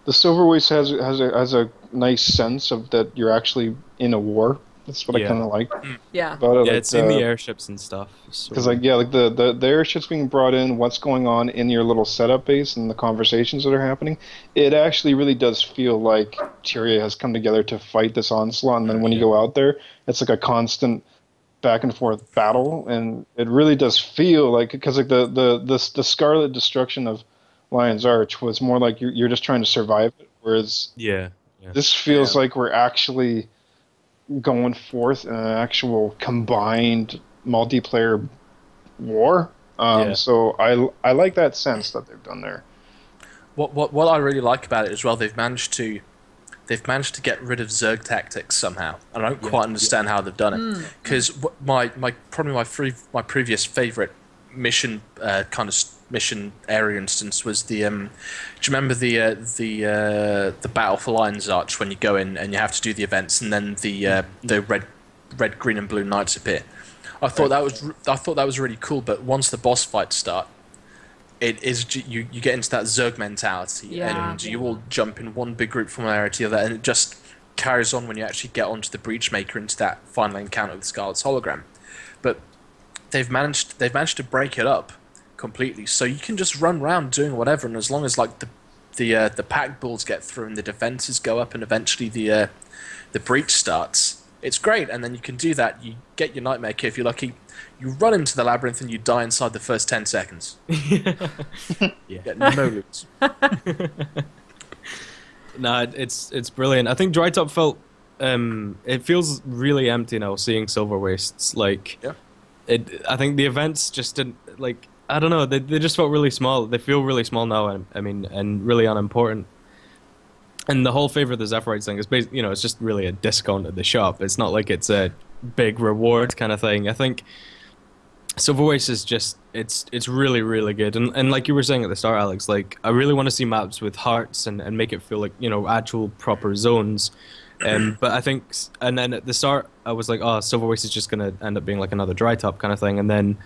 the Silver Waste has has a has a nice sense of that you're actually in a war. That's what Yeah. I kind of like Yeah. about it. Yeah, like, it's in the uh, airships and stuff. Because like yeah, like the, the the airships being brought in, what's going on in your little setup base, and the conversations that are happening, it actually really does feel like Tyria has come together to fight this onslaught. And then when you go out there, it's like a constant back and forth battle, and it really does feel like because like the the the the Scarlet Destruction of Lion's Arch was more like you're you're just trying to survive it, whereas yeah. yeah. this feels Yeah. like we're actually going forth in an actual combined multiplayer war. Um, Yeah. So I I like that sense that they've done there. What what what I really like about it as well, they've managed to they've managed to get rid of Zerg tactics somehow. I don't Yeah, quite understand how they've done it because my my probably my free, my previous favorite mission uh, kind of s- mission area instance was the um do you remember the uh, the uh, the battle for Lion's Arch when you go in and you have to do the events and then the uh, the red red green and blue knights appear I thought that was I thought that was really cool but once the boss fights start it is you you get into that Zerg mentality Yeah. and you all jump in one big group from one area to the other and it just carries on when you actually get onto the breach maker into that final encounter with Scarlet's hologram but they've managed they've managed to break it up completely so you can just run around doing whatever and as long as like the the uh, the pack balls get through and the defenses go up and eventually the uh, the breach starts it's great and then you can do that you get your nightmare kit if you're lucky you run into the labyrinth and you die inside the first 10 seconds Yeah. no loot Nah, it's it's brilliant. I think Dry Top felt um it feels really empty now seeing Silver Wastes. Like Yeah. it I think the events just didn't like I don't know, they they just felt really small. They feel really small now and I mean and really unimportant. And the whole favor of the Zephyrites thing is basically, you know, it's just really a discount at the shop. It's not like it's a big reward kind of thing. I think Silver Waste is just it's it's really really good and and like you were saying at the start, Alex, like I really want to see maps with hearts and and make it feel like you know actual proper zones. Um, but I think and then at the start I was like, oh, Silver Waste is just gonna end up being like another dry top kind of thing, and then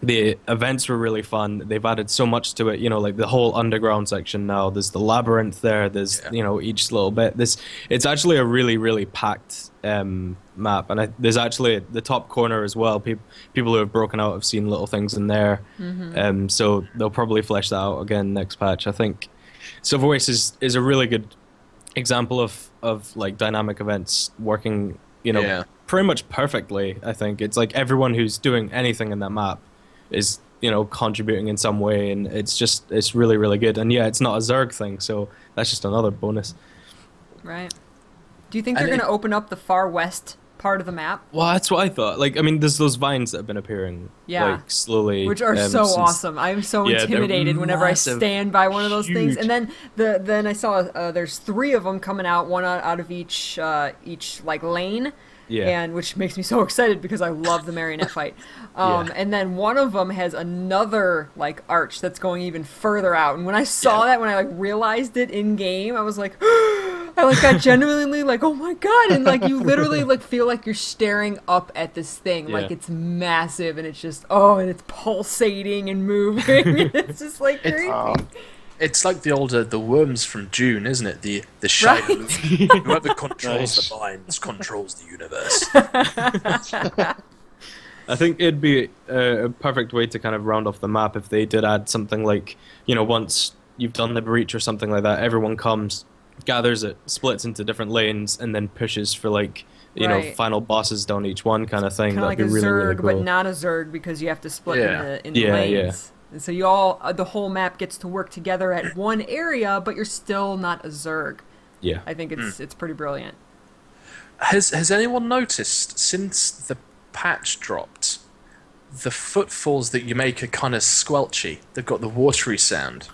the events were really fun. They've added so much to it. You know, like the whole underground section now. There's the labyrinth there. There's Yeah. you know each little bit. This it's actually a really really packed um, map, and I, there's actually the top corner as well. People people who have broken out have seen little things in there. Um, so they'll probably flesh that out again next patch. I think Silver Waste is is a really good example of of like dynamic events working. You know, Yeah. pretty much perfectly. I think it's like everyone who's doing anything in that map is you know contributing in some way, and it's just it's really really good. And yeah, it's not a Zerg thing, so that's just another bonus. Right. Do you think they're going to open up the far west part of the map? Well, that's what I thought. Like, I mean, there's those vines that have been appearing, Yeah. like slowly, which are um, so since- awesome. I'm so Yeah, intimidated whenever I stand by one of those things. And then the then I saw uh, there's three of them coming out, one out, out of each uh, each like lane. Yeah. And which makes me so excited because I love the marionette fight. Um, Yeah. And then one of them has another like arch that's going even further out. And when I saw that, when I like realized it in game, I was like, I like got genuinely like, oh my god! And like you literally like feel like you're staring up at this thing, like it's massive and it's just oh, and it's pulsating and moving. it's just like creepy. Um, It's like the older the worms from Dune, isn't it? The the shiny Right. Whoever controls Nice. the minds controls the universe. I think it'd be a, a perfect way to kind of round off the map if they did add something like, you know, once you've done the breach or something like that, everyone comes, gathers it, splits into different lanes, and then pushes for like, you know, final bosses down each one kind of thing. kind of That'd like a be really, Zerg, really cool. but not a Zerg because you have to split Yeah. in the, in the Yeah, yeah. Lanes. And so you all, uh, the whole map gets to work together at one area, but you're still not a Zerg. yeah. I think it's it's pretty brilliant. Has has anyone noticed since the patch dropped, the footfalls that you make are kind of squelchy. They've got the watery sound.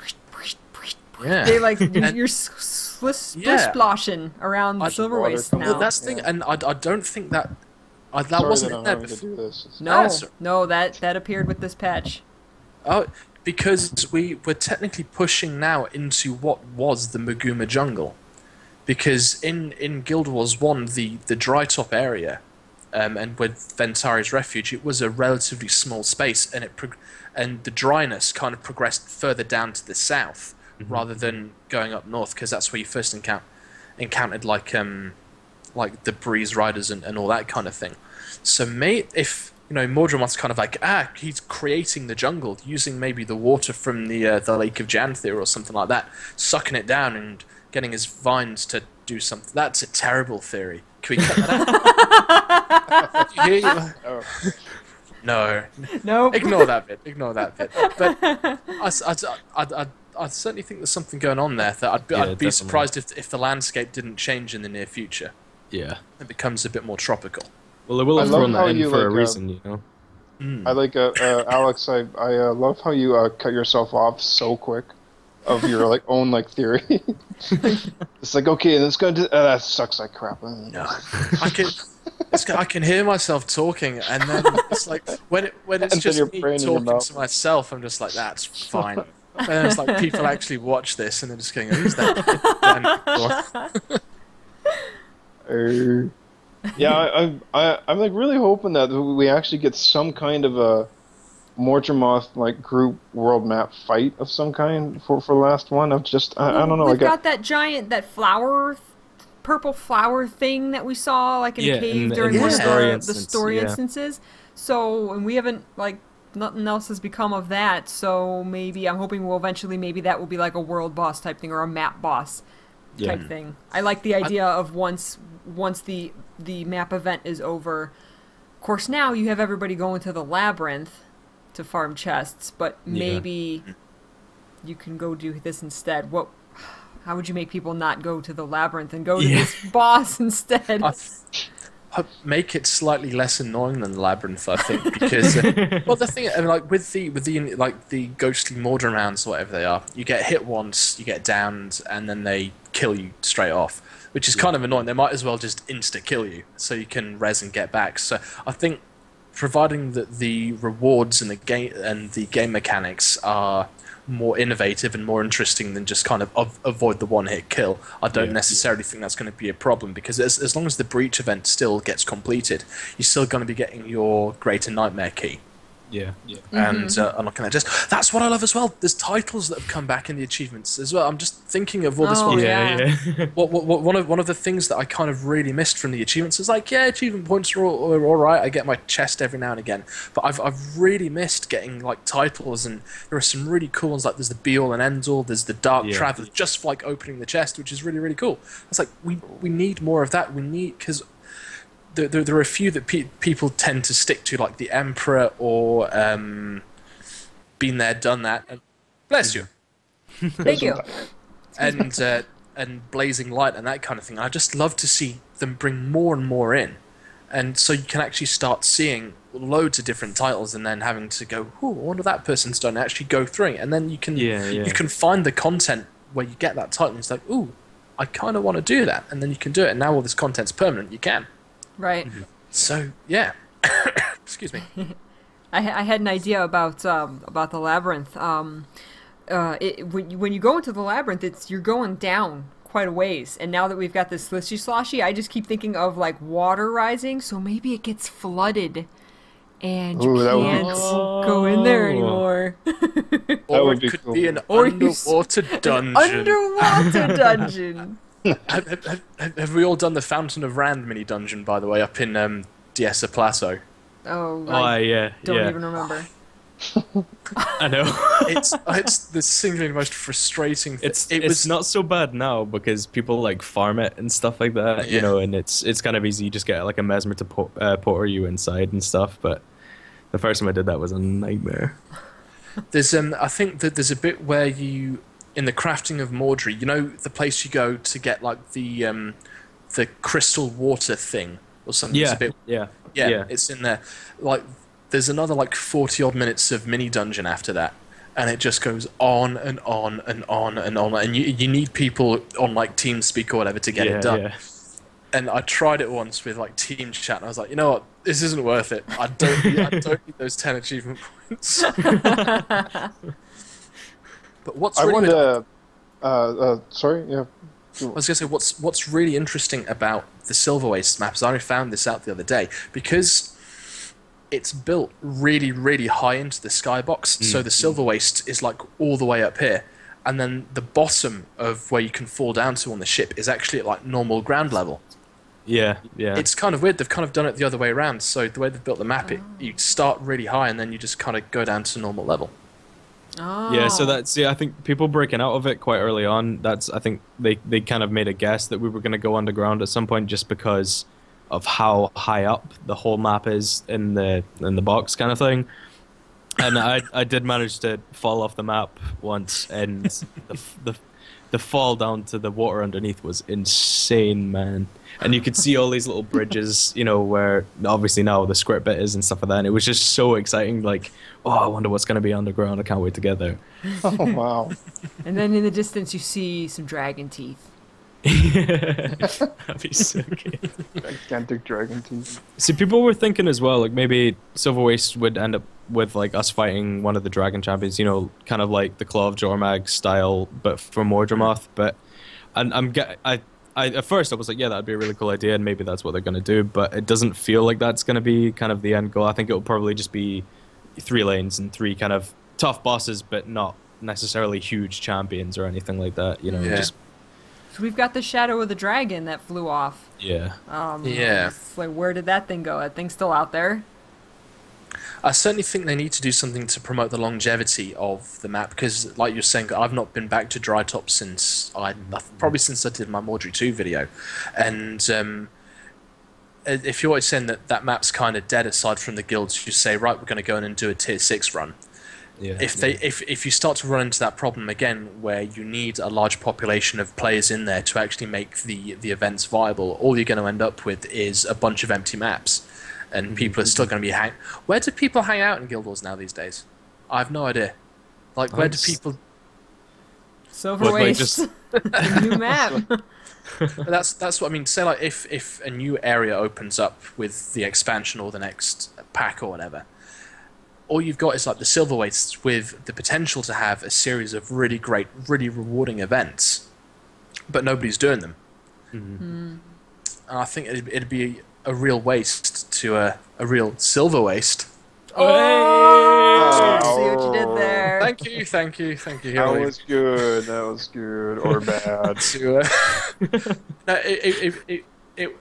Yeah. They like you're, And- you're splish, Yeah. splashing around I- Silver Waste now. Well, that's the thing, Yeah. and I, I don't think that I, that Sorry wasn't that in there before. do this. It's- no, no, that that appeared with this patch. Oh, because we we're technically pushing now into what was the Maguuma jungle, because in in Guild Wars One, the the dry top area, um, and with Ventari's refuge, it was a relatively small space, and it prog- and the dryness kind of progressed further down to the south rather than going up north, because that's where you first encounter encountered like um like the breeze riders and, and all that kind of thing. So may if you know Mordremoth's kind of like ah he's creating the jungle using maybe the water from the uh, the Lake of Janthir or something like that, sucking it down and getting his vines to do something. That's a terrible theory. Can we cut that out? Did you hear you? Oh, No, Nope. ignore that bit. Ignore that bit. But I, I, I, I, I certainly think there's something going on there that I'd be, Yeah, I'd be definitely. surprised if if the landscape didn't change in the near future. Yeah. It becomes a bit more tropical. Well, it will have love thrown that in you, for a like, uh, reason, you know. I like uh, uh, Alex. I I uh, love how you uh, cut yourself off so quick of your like own like theory. it's like okay, that's gonna do, uh, that sucks like crap. No, I can. It's, I can hear myself talking, and then it's like when it when it's And just your me brain talking to myself, I'm just like, that's fine. And then it's like people actually watch this, and they're just going, "Who's that?" Yeah, I, I, I, I'm like really hoping that we actually get some kind of a Mortimer like group world map fight of some kind for for the last one. I've just I, I don't know. We've got got that giant, that flower, purple flower thing that we saw like in Yeah, a cave in the- during in one the of story the, the story yeah. instances. So, and we haven't like nothing else has become of that. So maybe I'm hoping we'll eventually maybe that will be like a world boss type thing or a map boss Yeah. type thing. I like the idea of once once the the map event is over. Of course, now you have everybody going to the labyrinth to farm chests, but Yeah. maybe you can go do this instead. What? How would you make people not go to the labyrinth and go to Yeah. this boss instead? I I make it slightly less annoying than the labyrinth, I think, because uh, well, the thing, I mean, like with the with the like the ghostly Mordor rounds, or whatever they are, you get hit once, you get downed, and then they kill you straight off, which is kind of annoying. They might as well just insta kill you, so you can res and get back. So I think, providing that the rewards and the game and the game mechanics are more innovative and more interesting than just kind of av- avoid the one hit kill. I don't Yeah. necessarily think that's going to be a problem because as, as long as the breach event still gets completed, you're still going to be getting your greater nightmare key. Yeah, yeah. and uh, unlocking that disc. That's what I love as well. There's titles that have come back in the achievements as well. I'm just thinking of all this. Oh, one. yeah. yeah, yeah. What, what, what, one of one of the things that I kind of really missed from the achievements is like, yeah, achievement points are all, are all right. I get my chest every now and again, but I've I've really missed getting like titles, and there are some really cool ones. Like there's the Be All and End All. There's the Dark Yeah. Traveler, just for, like opening the chest, which is really really cool. It's like we we need more of that. We need because. There, there, there are a few that pe- people tend to stick to, like the Emperor or um, been there, done that. And bless you Thank you. and uh, and blazing light and that kind of thing. I just love to see them bring more and more in, and so you can actually start seeing loads of different titles, and then having to go, "Oh, I wonder what that person's done." Actually, go through it, and then you can Yeah, yeah. you can find the content where you get that title. And it's like, "Ooh, I kind of want to do that," and then you can do it. And now all this content's permanent. You can. Right. So yeah. Excuse me. I, I had an idea about um, about the labyrinth. Um, uh, it, when you, when you go into the labyrinth, it's you're going down quite a ways. And now that we've got this slushy sloshy, I just keep thinking of like water rising. So maybe it gets flooded, and you Ooh, that would be can't go in there Oh. anymore. Or would it be could cool. be an Or you s- underwater dungeon. Underwater dungeon. Have, have, have, have we all done the Fountain of Rand mini dungeon, by the way, up in um, Diessa Plateau? Oh, Oh, I yeah, don't yeah. even remember. I know. It's it's the singularly most frustrating. Thing. it's it it's was not so bad now because people like farm it and stuff like that, Yeah. you know, and it's it's kind of easy. You just get like a mesmer to po- uh, porter you inside and stuff. But the first time I did that was a nightmare. there's um I think that there's a bit where you in the crafting of Mawdrey, you know the place you go to get like the um the crystal water thing or something. It's Yeah, a bit yeah, yeah, yeah. it's in there. Like there's another like forty odd minutes of mini dungeon after that. And it just goes on and on and on and on, and you you need people on like TeamSpeak or whatever to get yeah, it done. yeah. and I tried it once with like team chat, and I was like, you know what, this isn't worth it. I don't, need, I don't need those ten achievement points. but what's I really, wanted to. Uh, uh, sorry, yeah. I was gonna say what's what's really interesting about the Silver Waste map is I only found this out the other day because it's built really really high into the skybox, so the Silver Waste is like all the way up here. And then the bottom of where you can fall down to on the ship is actually at like normal ground level. Yeah, yeah. it's kind of weird. They've kind of done it the other way around. So the way they've built the map, it you start really high and then you just kind of go down to normal level. Oh. Yeah, so oh. that's yeah. I think people breaking out of it quite early on. That's I think they they kind of made a guess that we were going to go underground at some point just because of how high up the whole map is in the in the box kind of thing. And I I did manage to fall off the map once, and the the the fall down to the water underneath was insane, man. And you could see all these little bridges, you know, where obviously now the script bit is and stuff like that. And it was just so exciting. Like, oh, I wonder what's going to be underground. I can't wait to get there. Oh wow. And then in the distance, you see some dragon teeth. That'd be so good. Gigantic dragon teeth. See, people were thinking as well, like maybe Silver Waste would end up with like us fighting one of the dragon champions, you know, kind of like the Claw of Jormag style, but for Mordremoth. But and I'm get I. I, at first, I was like, "Yeah, that'd be a really cool idea, and maybe that's what they're gonna do." But it doesn't feel like that's gonna be kind of the end goal. I think it'll probably just be three lanes and three kind of tough bosses, but not necessarily huge champions or anything like that. You know, Yeah. just So we've got the shadow of the dragon that flew off. yeah. Um, Yeah. like where did that thing go? That thing's still out there. I certainly think they need to do something to promote the longevity of the map because, like you're saying, I've not been back to Drytop since I probably since I did my Mawdrey two video, and um, if you're always saying that that map's kind of dead aside from the guilds, you say right, we're going to go in and do a tier six run. Yeah. if they if, if you start to run into that problem again where you need a large population of players in there to actually make the the events viable all you're going to end up with is a bunch of empty maps and people are still going to be hang where do people hang out in guild wars now these days? I have no idea. Like where do people Silver What, waste. just- new map. that's that's what i mean. Say like if if a new area opens up with the expansion or the next pack or whatever all you've got is like the silver wastes with the potential to have a series of really great really rewarding events but nobody's doing them. Mm-hmm. Hmm. And i think it'd, it'd be a real waste to a, a real silver waste Oh, Hey! see what you did there. Thank you, thank you, thank you. Here That was good. That was good or bad. to, uh, no, it, it, it, it, it,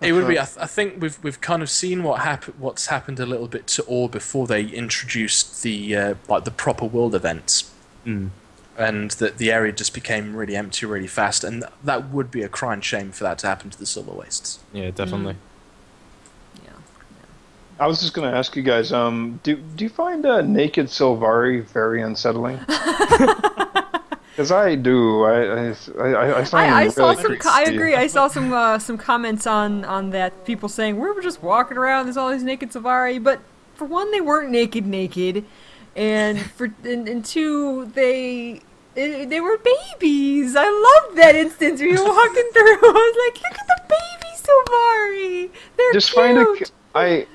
it would be. I, th- I think we've we've kind of seen what happened. What's happened a little bit to Orr before they introduced the uh, like the proper world events, Mm. And that the area just became really empty really fast. And th- that would be a crying shame for that to happen to the Silver Wastes. Yeah, definitely. Yeah. I was just gonna ask you guys. Um, do do you find uh, naked Sylvari very unsettling? Because I do. I I I, I find I, I them saw really some. co- I agree. I saw some uh, some comments on on that. People saying we're just walking around. There's all these naked Sylvari, but for one, they weren't naked, naked, and for and, and two, they eh, they were babies. I loved that instance where you're walking through. I was like, look at the baby Sylvari. They're just cute. find it. I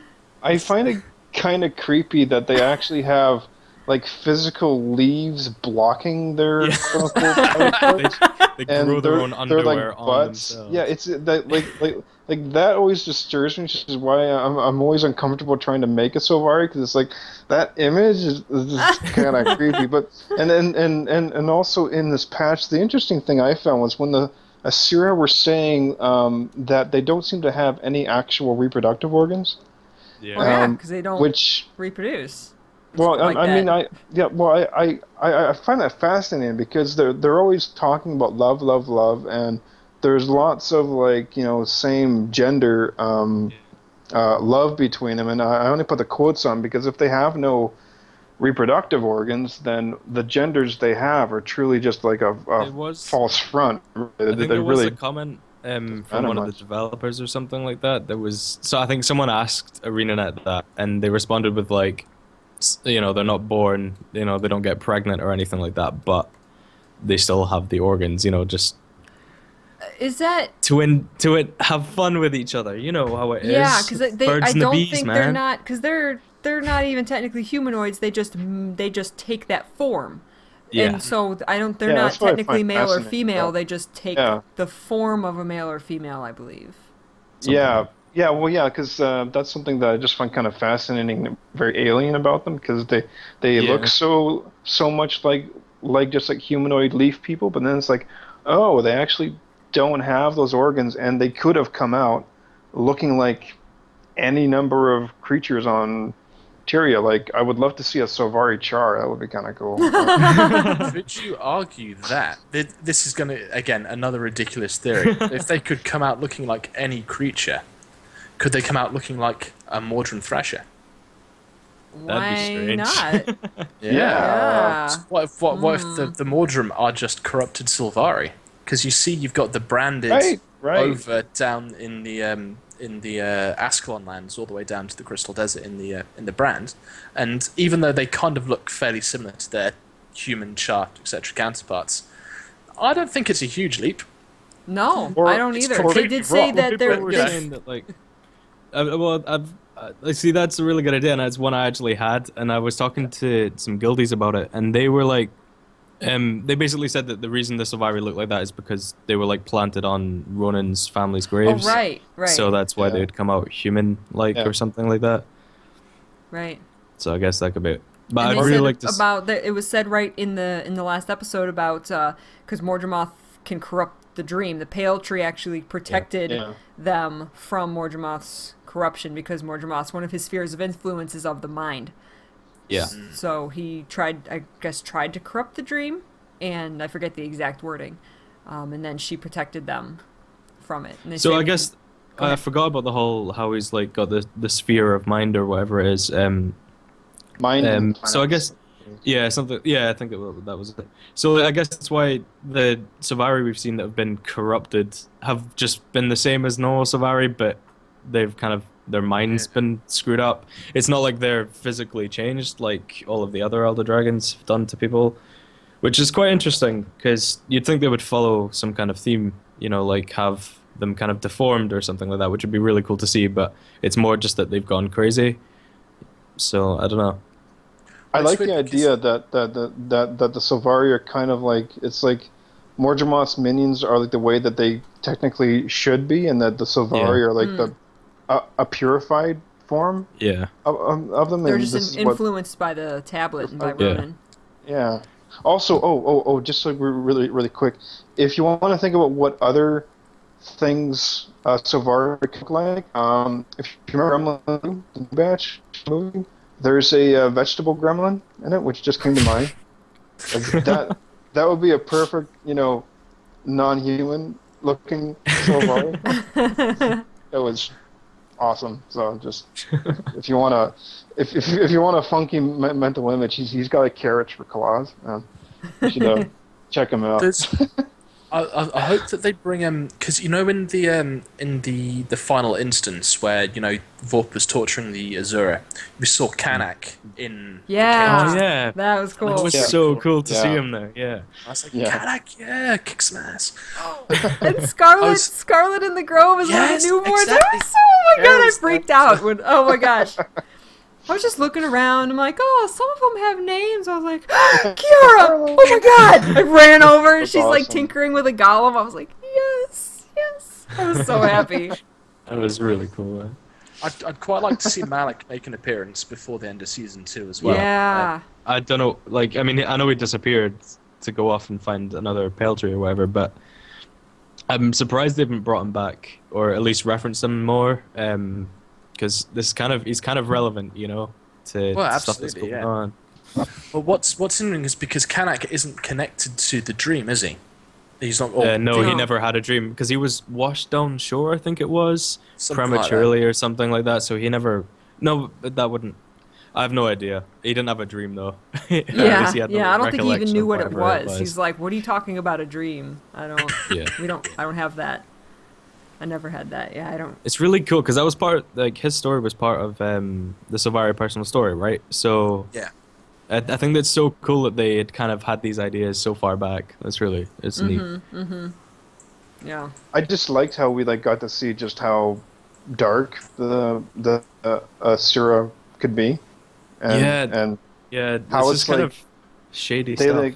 I find it kind of creepy that they actually have like physical leaves blocking their Yeah. quote unquote outfits, They and grow they're, their own they're underwear like on butts. themselves. Yeah, it's that like like like that always disturbs me, which is why I'm I'm always uncomfortable trying to make a Sylvari because it's like that image is, is kind of creepy. But and, and and and and also in this patch, the interesting thing I found was when the Asura were saying um, that they don't seem to have any actual reproductive organs. yeah. Oh, yeah, um, because they don't Which, reproduce. well, like I, I mean. I yeah, well, I, I, I, I find that fascinating because they're they're always talking about love, love, love, and there's lots of like you know same gender um, uh, love between them, and I, only put the quotes on because if they have no reproductive organs, then the genders they have are truly just like a, a was- false front. I think there was really a comment um, from one know. of the developers or something like that. There was so I think someone asked ArenaNet that, and they responded with like, you know, they're not born, you know, they don't get pregnant or anything like that, but they still have the organs, you know, just Is that to in, to it, have fun with each other. You know how it is. Yeah, because they, Birds I and don't bees, think man. they're not because they're they're not even technically humanoids. They just they just take that form. Yeah. And so I don't. They're Yeah, not that's what I technically male or female. They just take Yeah. the form of a male or female, I believe. Something Yeah, yeah, well, yeah, because uh, that's something that I just find kind of fascinating, and very alien about them, because they they Yeah. look so so much like like just like humanoid leaf people, but then it's like, oh, they actually don't have those organs, and they could have come out looking like any number of creatures on Tyria. Like, I would love to see a Sylvari charr. That would be kind of cool. Could you argue that this is going to again another ridiculous theory? if they could come out looking like any creature, could they come out looking like a Mordrem Thrasher? Why strange. not? Yeah. yeah. What if what, what if the, Hmm. the Mordrem are just corrupted Sylvari? Because you see, you've got the branded right, right. over down in the um, in the uh, Ascalon lands, all the way down to the Crystal Desert in the uh, in the brand, and even though they kind of look fairly similar to their human charr etc counterparts, I don't think it's a huge leap. No, Or I don't either. They did say wrong. that people they're. were yeah. saying that like, uh, well, I've uh, I see that's a really good idea, and it's one I actually had, and I was talking to some guildies about it, and they were like, um, they basically said that the reason the Sylvari looked like that is because they were like planted on Ronan's family's Oh graves. right, right, So that's why Yeah. they'd come out human like Yeah. or something like that. right. So I guess that could be it. But And I'd really said like to. about that. It was said right in the in the last episode about because Mordremoth can corrupt the dream. The Pale Tree actually protected Yeah. them from Mordremoth's corruption because Mordremoth's one of his spheres of influence is of the mind. Yeah. So he tried, I guess, tried to corrupt the dream, and I forget the exact wording. Um, and then she protected them from it. And So I guess can- I forgot about the whole how he's like got the the sphere of mind or whatever it is. Um, Mind Um, so I guess- Yeah, something. Yeah, I think it, that was it. So I guess that's why the Sylvari we've seen that have been corrupted have just been the same as normal Sylvari, but they've kind of their minds been screwed up. It's not like they're physically changed like all of the other Elder Dragons have done to people, which is quite interesting because you'd think they would follow some kind of theme, you know, like have them kind of deformed or something like that, which would be really cool to see. But it's more just that they've gone crazy. So I don't know. I like the idea that that, that that that the Sylvari are kind of like it's like Mordremoth's minions are like the way that they technically should be, and that the Sylvari Yeah. are like Hmm. the a, a purified form Yeah. of, of, of them. They're and just this what- influenced by the tablet and by Yeah. Ronan. Yeah. Also, oh, oh, oh, just so we're really, really quick, if you want to think about what other things uh, Sylvari look like, um, if you remember Gremlin, the New Batch movie, there's a uh, vegetable gremlin in it, which just came to mind. Like, that that would be a perfect, you know, non-human looking Sylvari. it was awesome. So just if you want to, if, if if you want a funky me- mental image, he's he's got like carrots for claws. Um, you should uh, check him out. There's, I, I, I hope that they bring him because you know in the um, in the the final instance where you know Vorp was torturing the Asura, we saw Kanak in. Yeah. cage. Oh yeah. That was cool. It cool. was Yeah. so cool to see him there. Yeah. I was like, Yeah. Kanak, yeah, kick some ass. And Scarlet, was- Scarlet in the Grove is Yes, one of the newborns. I exactly. was so, oh my god, I freaked out when, oh my gosh. I was just looking around. I'm like, oh, some of them have names. I was like, Kiara! Oh my god! I ran over. That's She's like tinkering with a golem. I was like, yes, yes. I was so happy. That was really cool. Man. I'd, I'd quite like to see Malyck make an appearance before the end of season two as well. yeah. I don't know. Like, I mean, I know he disappeared to go off and find another pale tree or whatever, but I'm surprised they haven't brought him back or at least referenced him more. Um, because this kind of he's kind of relevant, you know, to Well, stuff that's going yeah. on. Well, what's what's interesting is because Kanak isn't connected to the dream, is he? He's not. Uh, no, he No. never had a dream because he was washed down shore. I think it was Something like prematurely or something like that. So he never. No, that wouldn't. I have no idea. He didn't have a dream though. At Yeah, least he had no yeah. I don't think he even knew what it whatever was. He's like, "What are you talking about? A dream? I don't. yeah. we don't. I don't have that. I never had that. Yeah, I don't. It's really cool because that was part like his story was part of um, the Sylvari personal story, right? So Yeah. I, I think that's so cool that they had kind of had these ideas so far back. That's really it's neat. Mm-hmm. Yeah. I just liked how we like got to see just how dark the the uh, uh, Sura could be, and, Yeah. and Yeah, How this it's is kind like- of shady they stuff. like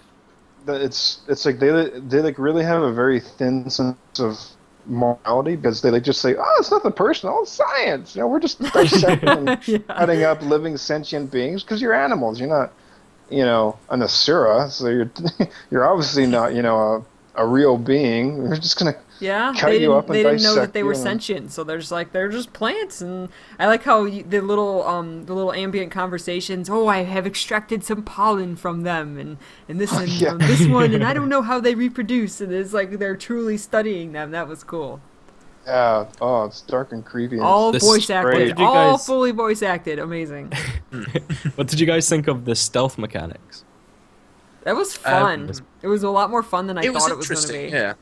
the- it's it's like they they like really have a very thin sense of morality because they like just say oh it's nothing personal it's science you know we're just dissecting and yeah. cutting up living sentient beings because you're animals you're not you know an asura so you're you're obviously not you know a, a real being we're just gonna Yeah, cut they you didn't, up and they didn't know that they were and- sentient, so they're just like they're just plants. And I like how you, the little um the little ambient conversations. Oh, I have extracted some pollen from them, and and this and Yeah. um, this one, and I don't know how they reproduce. And it's like they're truly studying them. That was cool. yeah oh it's dark and creepy and All This voice is acted, great. Did you all fully voice acted. Amazing. what did you guys think of the stealth mechanics? That was fun. Um, it was a lot more fun than I it was thought it was going to interesting. be. Yeah.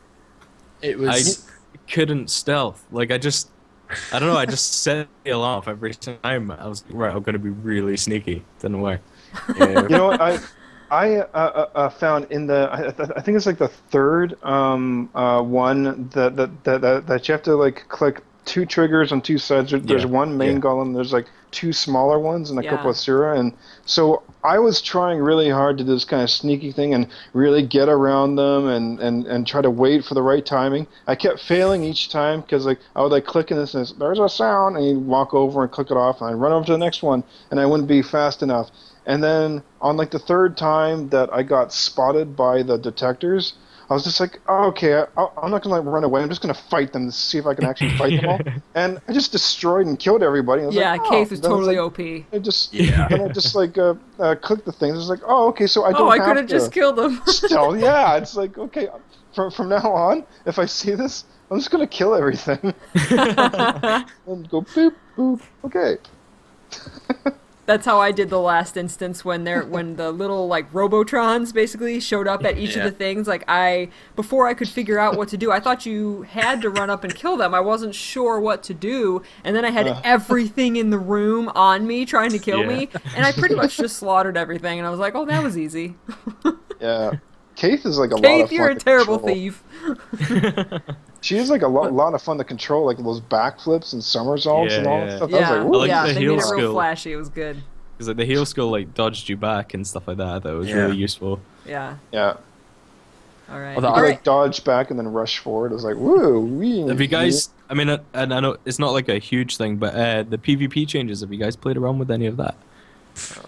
It was. I couldn't stealth. Like I just, I don't know. I just set the alarm off every time. I was right. I'm gonna be really sneaky. Didn't work. Yeah. you know what I I uh, uh, uh, found in the I, I think it's like the third um, uh, one that, that that that that you have to like click two triggers on two sides. There's Yeah, one main yeah. golem. There's like two smaller ones and a couple of Sura. And so I was trying really hard to do this kind of sneaky thing and really get around them and, and, and try to wait for the right timing. I kept failing each time because like I would like click in this and there's a sound and you'd walk over and click it off and I'd run over to the next one and I wouldn't be fast enough. And then on like the third time that I got spotted by the detectors, I was just like, oh, okay, I, I'm not gonna like run away. I'm just gonna fight them to see if I can actually fight them all. And I just destroyed and killed everybody. I was Yeah, like, oh. Caithe was Then I totally like, OP. I just Yeah. and I just like uh, uh, clicked the things. I was like, oh, okay, so I don't Oh, I could have just killed them. stealth. Yeah, it's like okay, from from now on, if I see this, I'm just gonna kill everything and go boop boop. Okay. That's how I did the last instance when there when the little like robotrons basically showed up at each Yeah. of the things. Like I before I could figure out what to do, I thought you had to run up and kill them. I wasn't sure what to do, and then I had Uh. everything in the room on me trying to kill Yeah. me, and I pretty much just slaughtered everything. And I was like, oh, that was easy. Yeah. Caithe is like a lot of Caithe, you're a terrible control. thief. She is like a lot, lot of fun to control, like those backflips and somersaults Yeah, and all yeah. that stuff. Yeah, I was like, Woo. like yeah, the they heel made it real skill. flashy. It was good. Because like the heel skill like dodged you back and stuff like that. That was Yeah. really useful. Yeah. yeah. All right. Although All I right. like dodge back and then rush forward. It was like, woo, wee. Have you guys I mean, uh, and I know it's not like a huge thing, but uh, the PvP changes. Have you guys played around with any of that?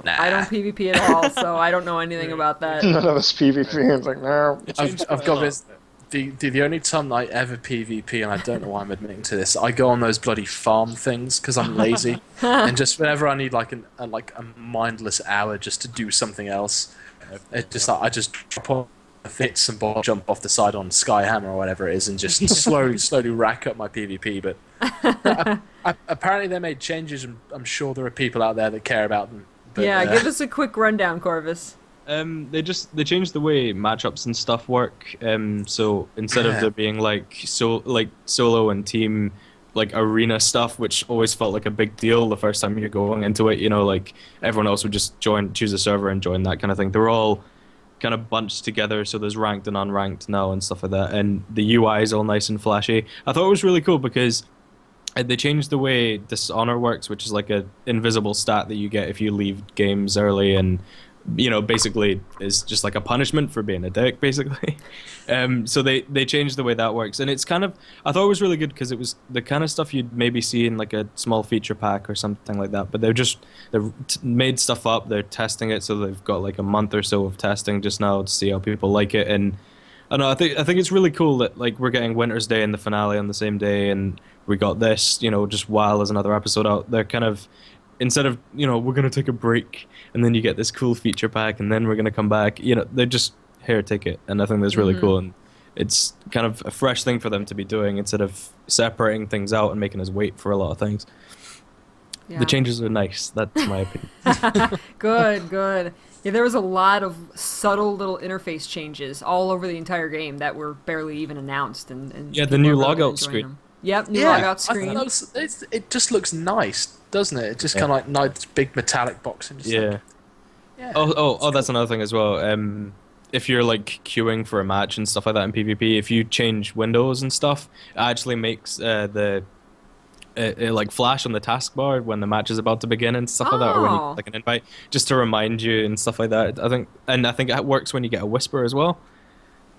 Nah. I don't PvP at all, so I don't know anything about that. None of us PvP. It's like no. I've, I've got this. The, the the only time I ever PvP, and I don't know why I'm admitting to this, I go on those bloody farm things because I'm lazy, and just whenever I need like an a, like a mindless hour just to do something else, it just like, I just drop on fits and ball jump off the side on Skyhammer or whatever it is, and just slowly slowly rack up my PvP. But apparently they made changes, and I'm sure there are people out there that care about them. But, yeah, uh, give us a quick rundown, Corvus. Um, they just they changed the way matchups and stuff work. Um, so instead of there being like so like solo and team like arena stuff, which always felt like a big deal the first time you're going into it. You know, like everyone else would just join, choose a server and join that kind of thing. They're all kind of bunched together, so there's ranked and unranked now and stuff like that. And the UI is all nice and flashy. I thought it was really cool because uh, they changed the way dishonor works, which is like a invisible stat that you get if you leave games early, and you know basically is just like a punishment for being a dick, basically. um, so they they changed the way that works, and it's kind of I thought it was really good because it was the kind of stuff you'd maybe see in like a small feature pack or something like that. But they're just they've made stuff up, they're testing it, so they've got like a month or so of testing just now to see how people like it and. I know. I think I think it's really cool that like we're getting Winter's Day and the finale on the same day, and we got this, you know, just while there's another episode out. They're kind of instead of you know we're gonna take a break and then you get this cool feature pack and then we're gonna come back. You know, they're just here, take it, and I think that's really mm-hmm. cool and it's kind of a fresh thing for them to be doing instead of separating things out and making us wait for a lot of things. Yeah. The changes are nice. That's my opinion. Good, good. Yeah, there was a lot of subtle little interface changes all over the entire game that were barely even announced. And, and Yeah, the new logout screen. them. Yep, new yeah, logout I screen. that was- it's, it just looks nice, doesn't it? It just Yeah. kind of like nice big metallic box and just yeah. like, yeah. Oh, oh, oh, that's another thing as well. Um, if you're like queuing for a match and stuff like that in PvP, if you change windows and stuff, it actually makes uh, the it, it like flash on the taskbar when the match is about to begin and stuff like that, or when you Oh. like an invite, just to remind you and stuff like that. I think, and I think it works when you get a whisper as well.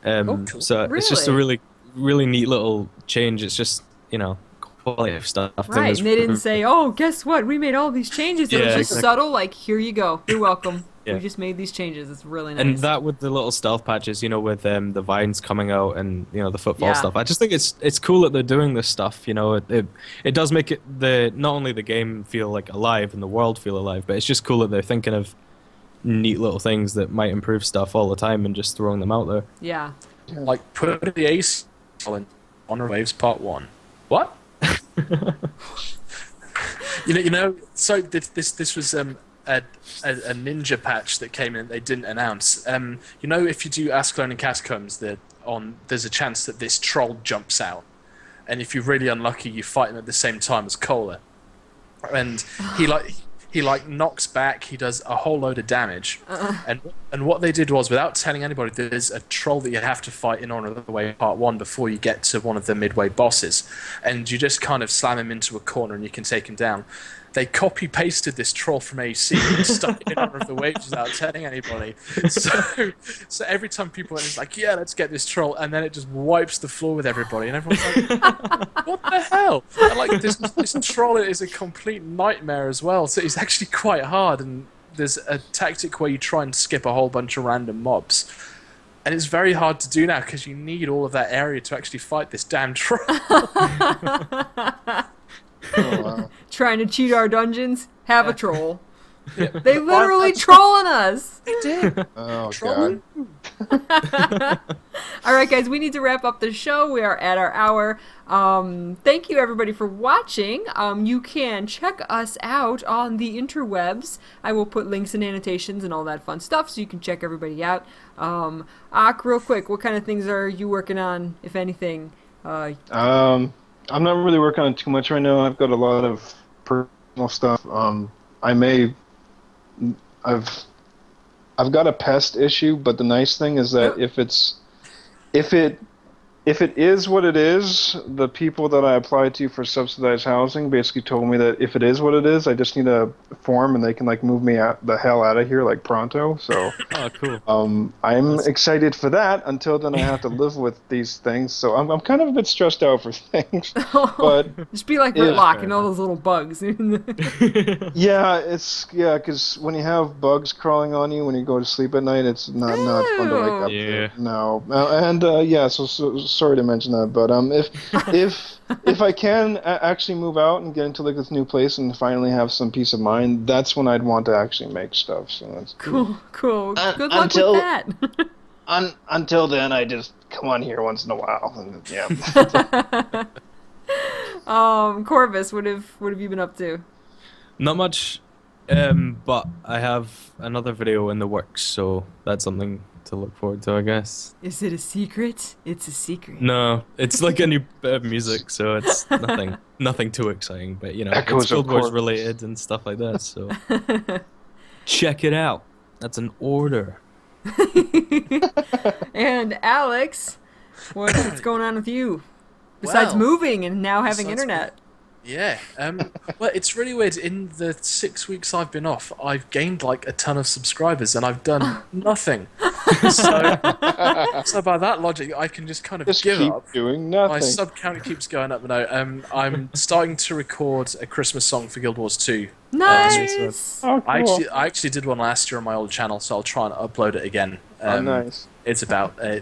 Um, Oh, cool. So it's just a Really? really, really neat little change. It's just you know quality of stuff. Right, and they didn't say, "Oh, guess what? We made all these changes." It was just exactly. subtle, like, "Here you go. You're welcome. Yeah. We just made these changes. It's really nice." And that with the little stealth patches, you know, with um, the vines coming out and you know the football Yeah. stuff. I just think it's it's cool that they're doing this stuff. You know, it, it it does make it the not only the game feel like alive and the world feel alive, but it's just cool that they're thinking of neat little things that might improve stuff all the time and just throwing them out there. yeah. like put the ace in Honor Waves Part One. What? you know, you know. So this this, was um, a, a a ninja patch that came in. They didn't announce. Um, you know, if you do Ascalonian Catacombs, on there's a chance that this troll jumps out, and if you're really unlucky, you fight him at the same time as Kohler, and he like. He like knocks back. He does a whole load of damage, uh-uh. and and what they did was without telling anybody, there's a troll that you have to fight in Honor of the Waves Part One before you get to one of the midway bosses, and you just kind of slam him into a corner and you can take him down. They copy pasted this troll from AC and stuck it in Honor of the Waves without telling anybody. So so every time people it's like, yeah, let's get this troll, and then it just wipes the floor with everybody, and everyone's like, what the hell? And like this this troll is a complete nightmare as well. So it's actually quite hard, and there's a tactic where you try and skip a whole bunch of random mobs. And it's very hard to do now because you need all of that area to actually fight this damn troll. Oh, wow. Trying to cheat our dungeons. Have a troll. They literally trolling us. They did. Oh Trolling. god. All right, guys, we need to wrap up the show. We are at our hour. Um, thank you, everybody, for watching. Um, you can check us out on the interwebs. I will put links and annotations and all that fun stuff so you can check everybody out. Um, Ak, real quick, what kind of things are you working on, if anything? Uh, Um, I'm not really working on too much right now. I've got a lot of personal stuff. Um, I may, I've, I've got a pest issue, but the nice thing is that if it's, if it, if it is what it is, the people that I applied to for subsidized housing basically told me that if it is what it is, I just need a form and they can like move me out the hell out of here like pronto. So Oh, cool. um, I'm excited for that. Until then, I have to live with these things. So I'm I'm kind of a bit stressed out for things. But Just be like Yeah. Whitlock and all those little bugs. yeah, it's yeah, because when you have bugs crawling on you when you go to sleep at night, it's not not fun to wake up. Yeah. To. No, uh, and uh, yeah, so, so sorry to mention that, but um, if if if I can actually move out and get into like this new place and finally have some peace of mind, that's when I'd want to actually make stuff. So that's cool, cool. Uh, Good luck until- with that. Un- until then, I just come on here once in a while. And, yeah. um, Corvus, what have what have you been up to? Not much, um, but I have another video in the works, so that's something to look forward to, I guess. Is it a secret? It's a secret. No, it's like a new bit of music, so it's nothing, nothing too exciting. But you know, Echoes it's of Guild Wars related and stuff like that. So check it out. That's an order. and Alex, what's going on with you? Besides Well, moving and now having besides internet. Yeah. Um, well, it's really weird. In the six weeks I've been off, I've gained like a ton of subscribers, and I've done nothing. so, so by that logic, I can just kind of just give keep up. doing nothing. My sub count keeps going up. No, um, I'm starting to record a Christmas song for Guild Wars 2. Nice. oh, cool. I actually, I actually did one last year on my old channel, so I'll try and upload it again. oh, Um, nice. It's about uh,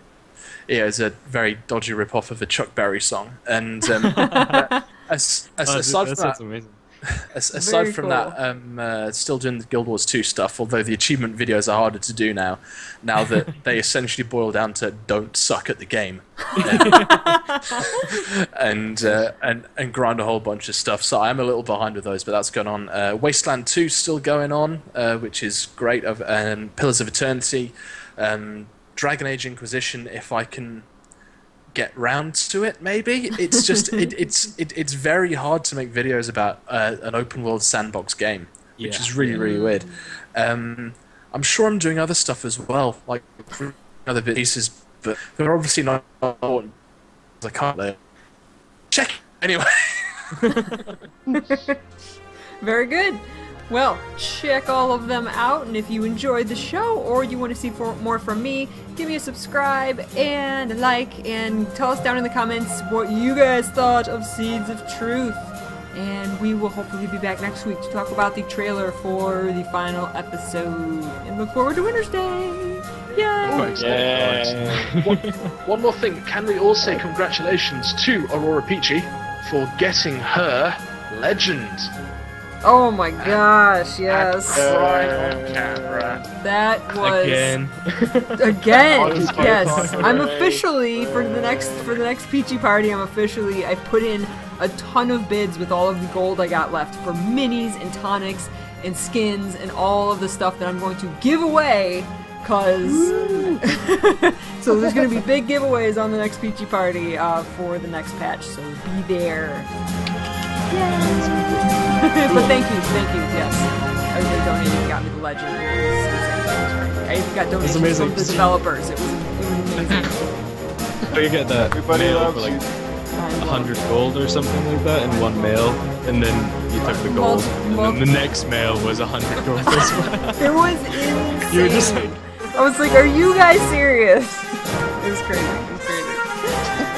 yeah, it's a very dodgy rip-off of a Chuck Berry song, and um, as, as, Oh, aside that from that, sounds amazing. as, aside Very from that, um, uh, still doing the Guild Wars 2 stuff. Although the achievement videos are harder to do now, now that they essentially boil down to "don't suck at the game," and uh, and and grind a whole bunch of stuff. So I'm a little behind with those, but that's going on. Uh, Wasteland 2 still going on, uh, which is great. Of um, Pillars of Eternity, um, Dragon Age Inquisition. If I can get round to it maybe. It's just it, it's it, it's very hard to make videos about uh, an open world sandbox game which Yeah. is really really weird. Um, i'm sure i'm doing other stuff as well like other pieces but they're obviously not important. I can't there check anyway. Very good. Well, check all of them out, and if you enjoyed the show or you want to see for, more from me, give me a subscribe and a like, and tell us down in the comments what you guys thought of Seeds of Truth. And we will hopefully be back next week to talk about the trailer for the final episode. And look forward to Winter's Day! Yay! one, one more thing can we all say congratulations to aurora peachy for getting her legend Oh my gosh, yes. right on camera That was Again. Again, yes. I'm officially for the next for the next peachy party. I'm officially I put in a ton of bids with all of the gold I got left for minis and tonics and skins and all of the stuff that I'm going to give away. Cause so there's gonna be big giveaways on the next peachy party uh, for the next patch. So be there. Yay! but thank you, thank you. Yes, everybody donated and got me the legend. It was, it was. I even got donations amazing. from the developers. It was, it was amazing. So you get that Everybody mail loves for like a hundred gold or something like that in one mail, and then you took the gold, and then the next mail was a hundred gold as well. It was insane. You were just like, I was like, are you guys serious? It was crazy.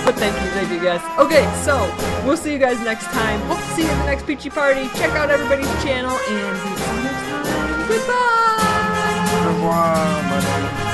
But thank you, thank you guys. Okay, so we'll see you guys next time. Hope to see you at the next Peachy Party. Check out everybody's channel and see you next time. Goodbye! Au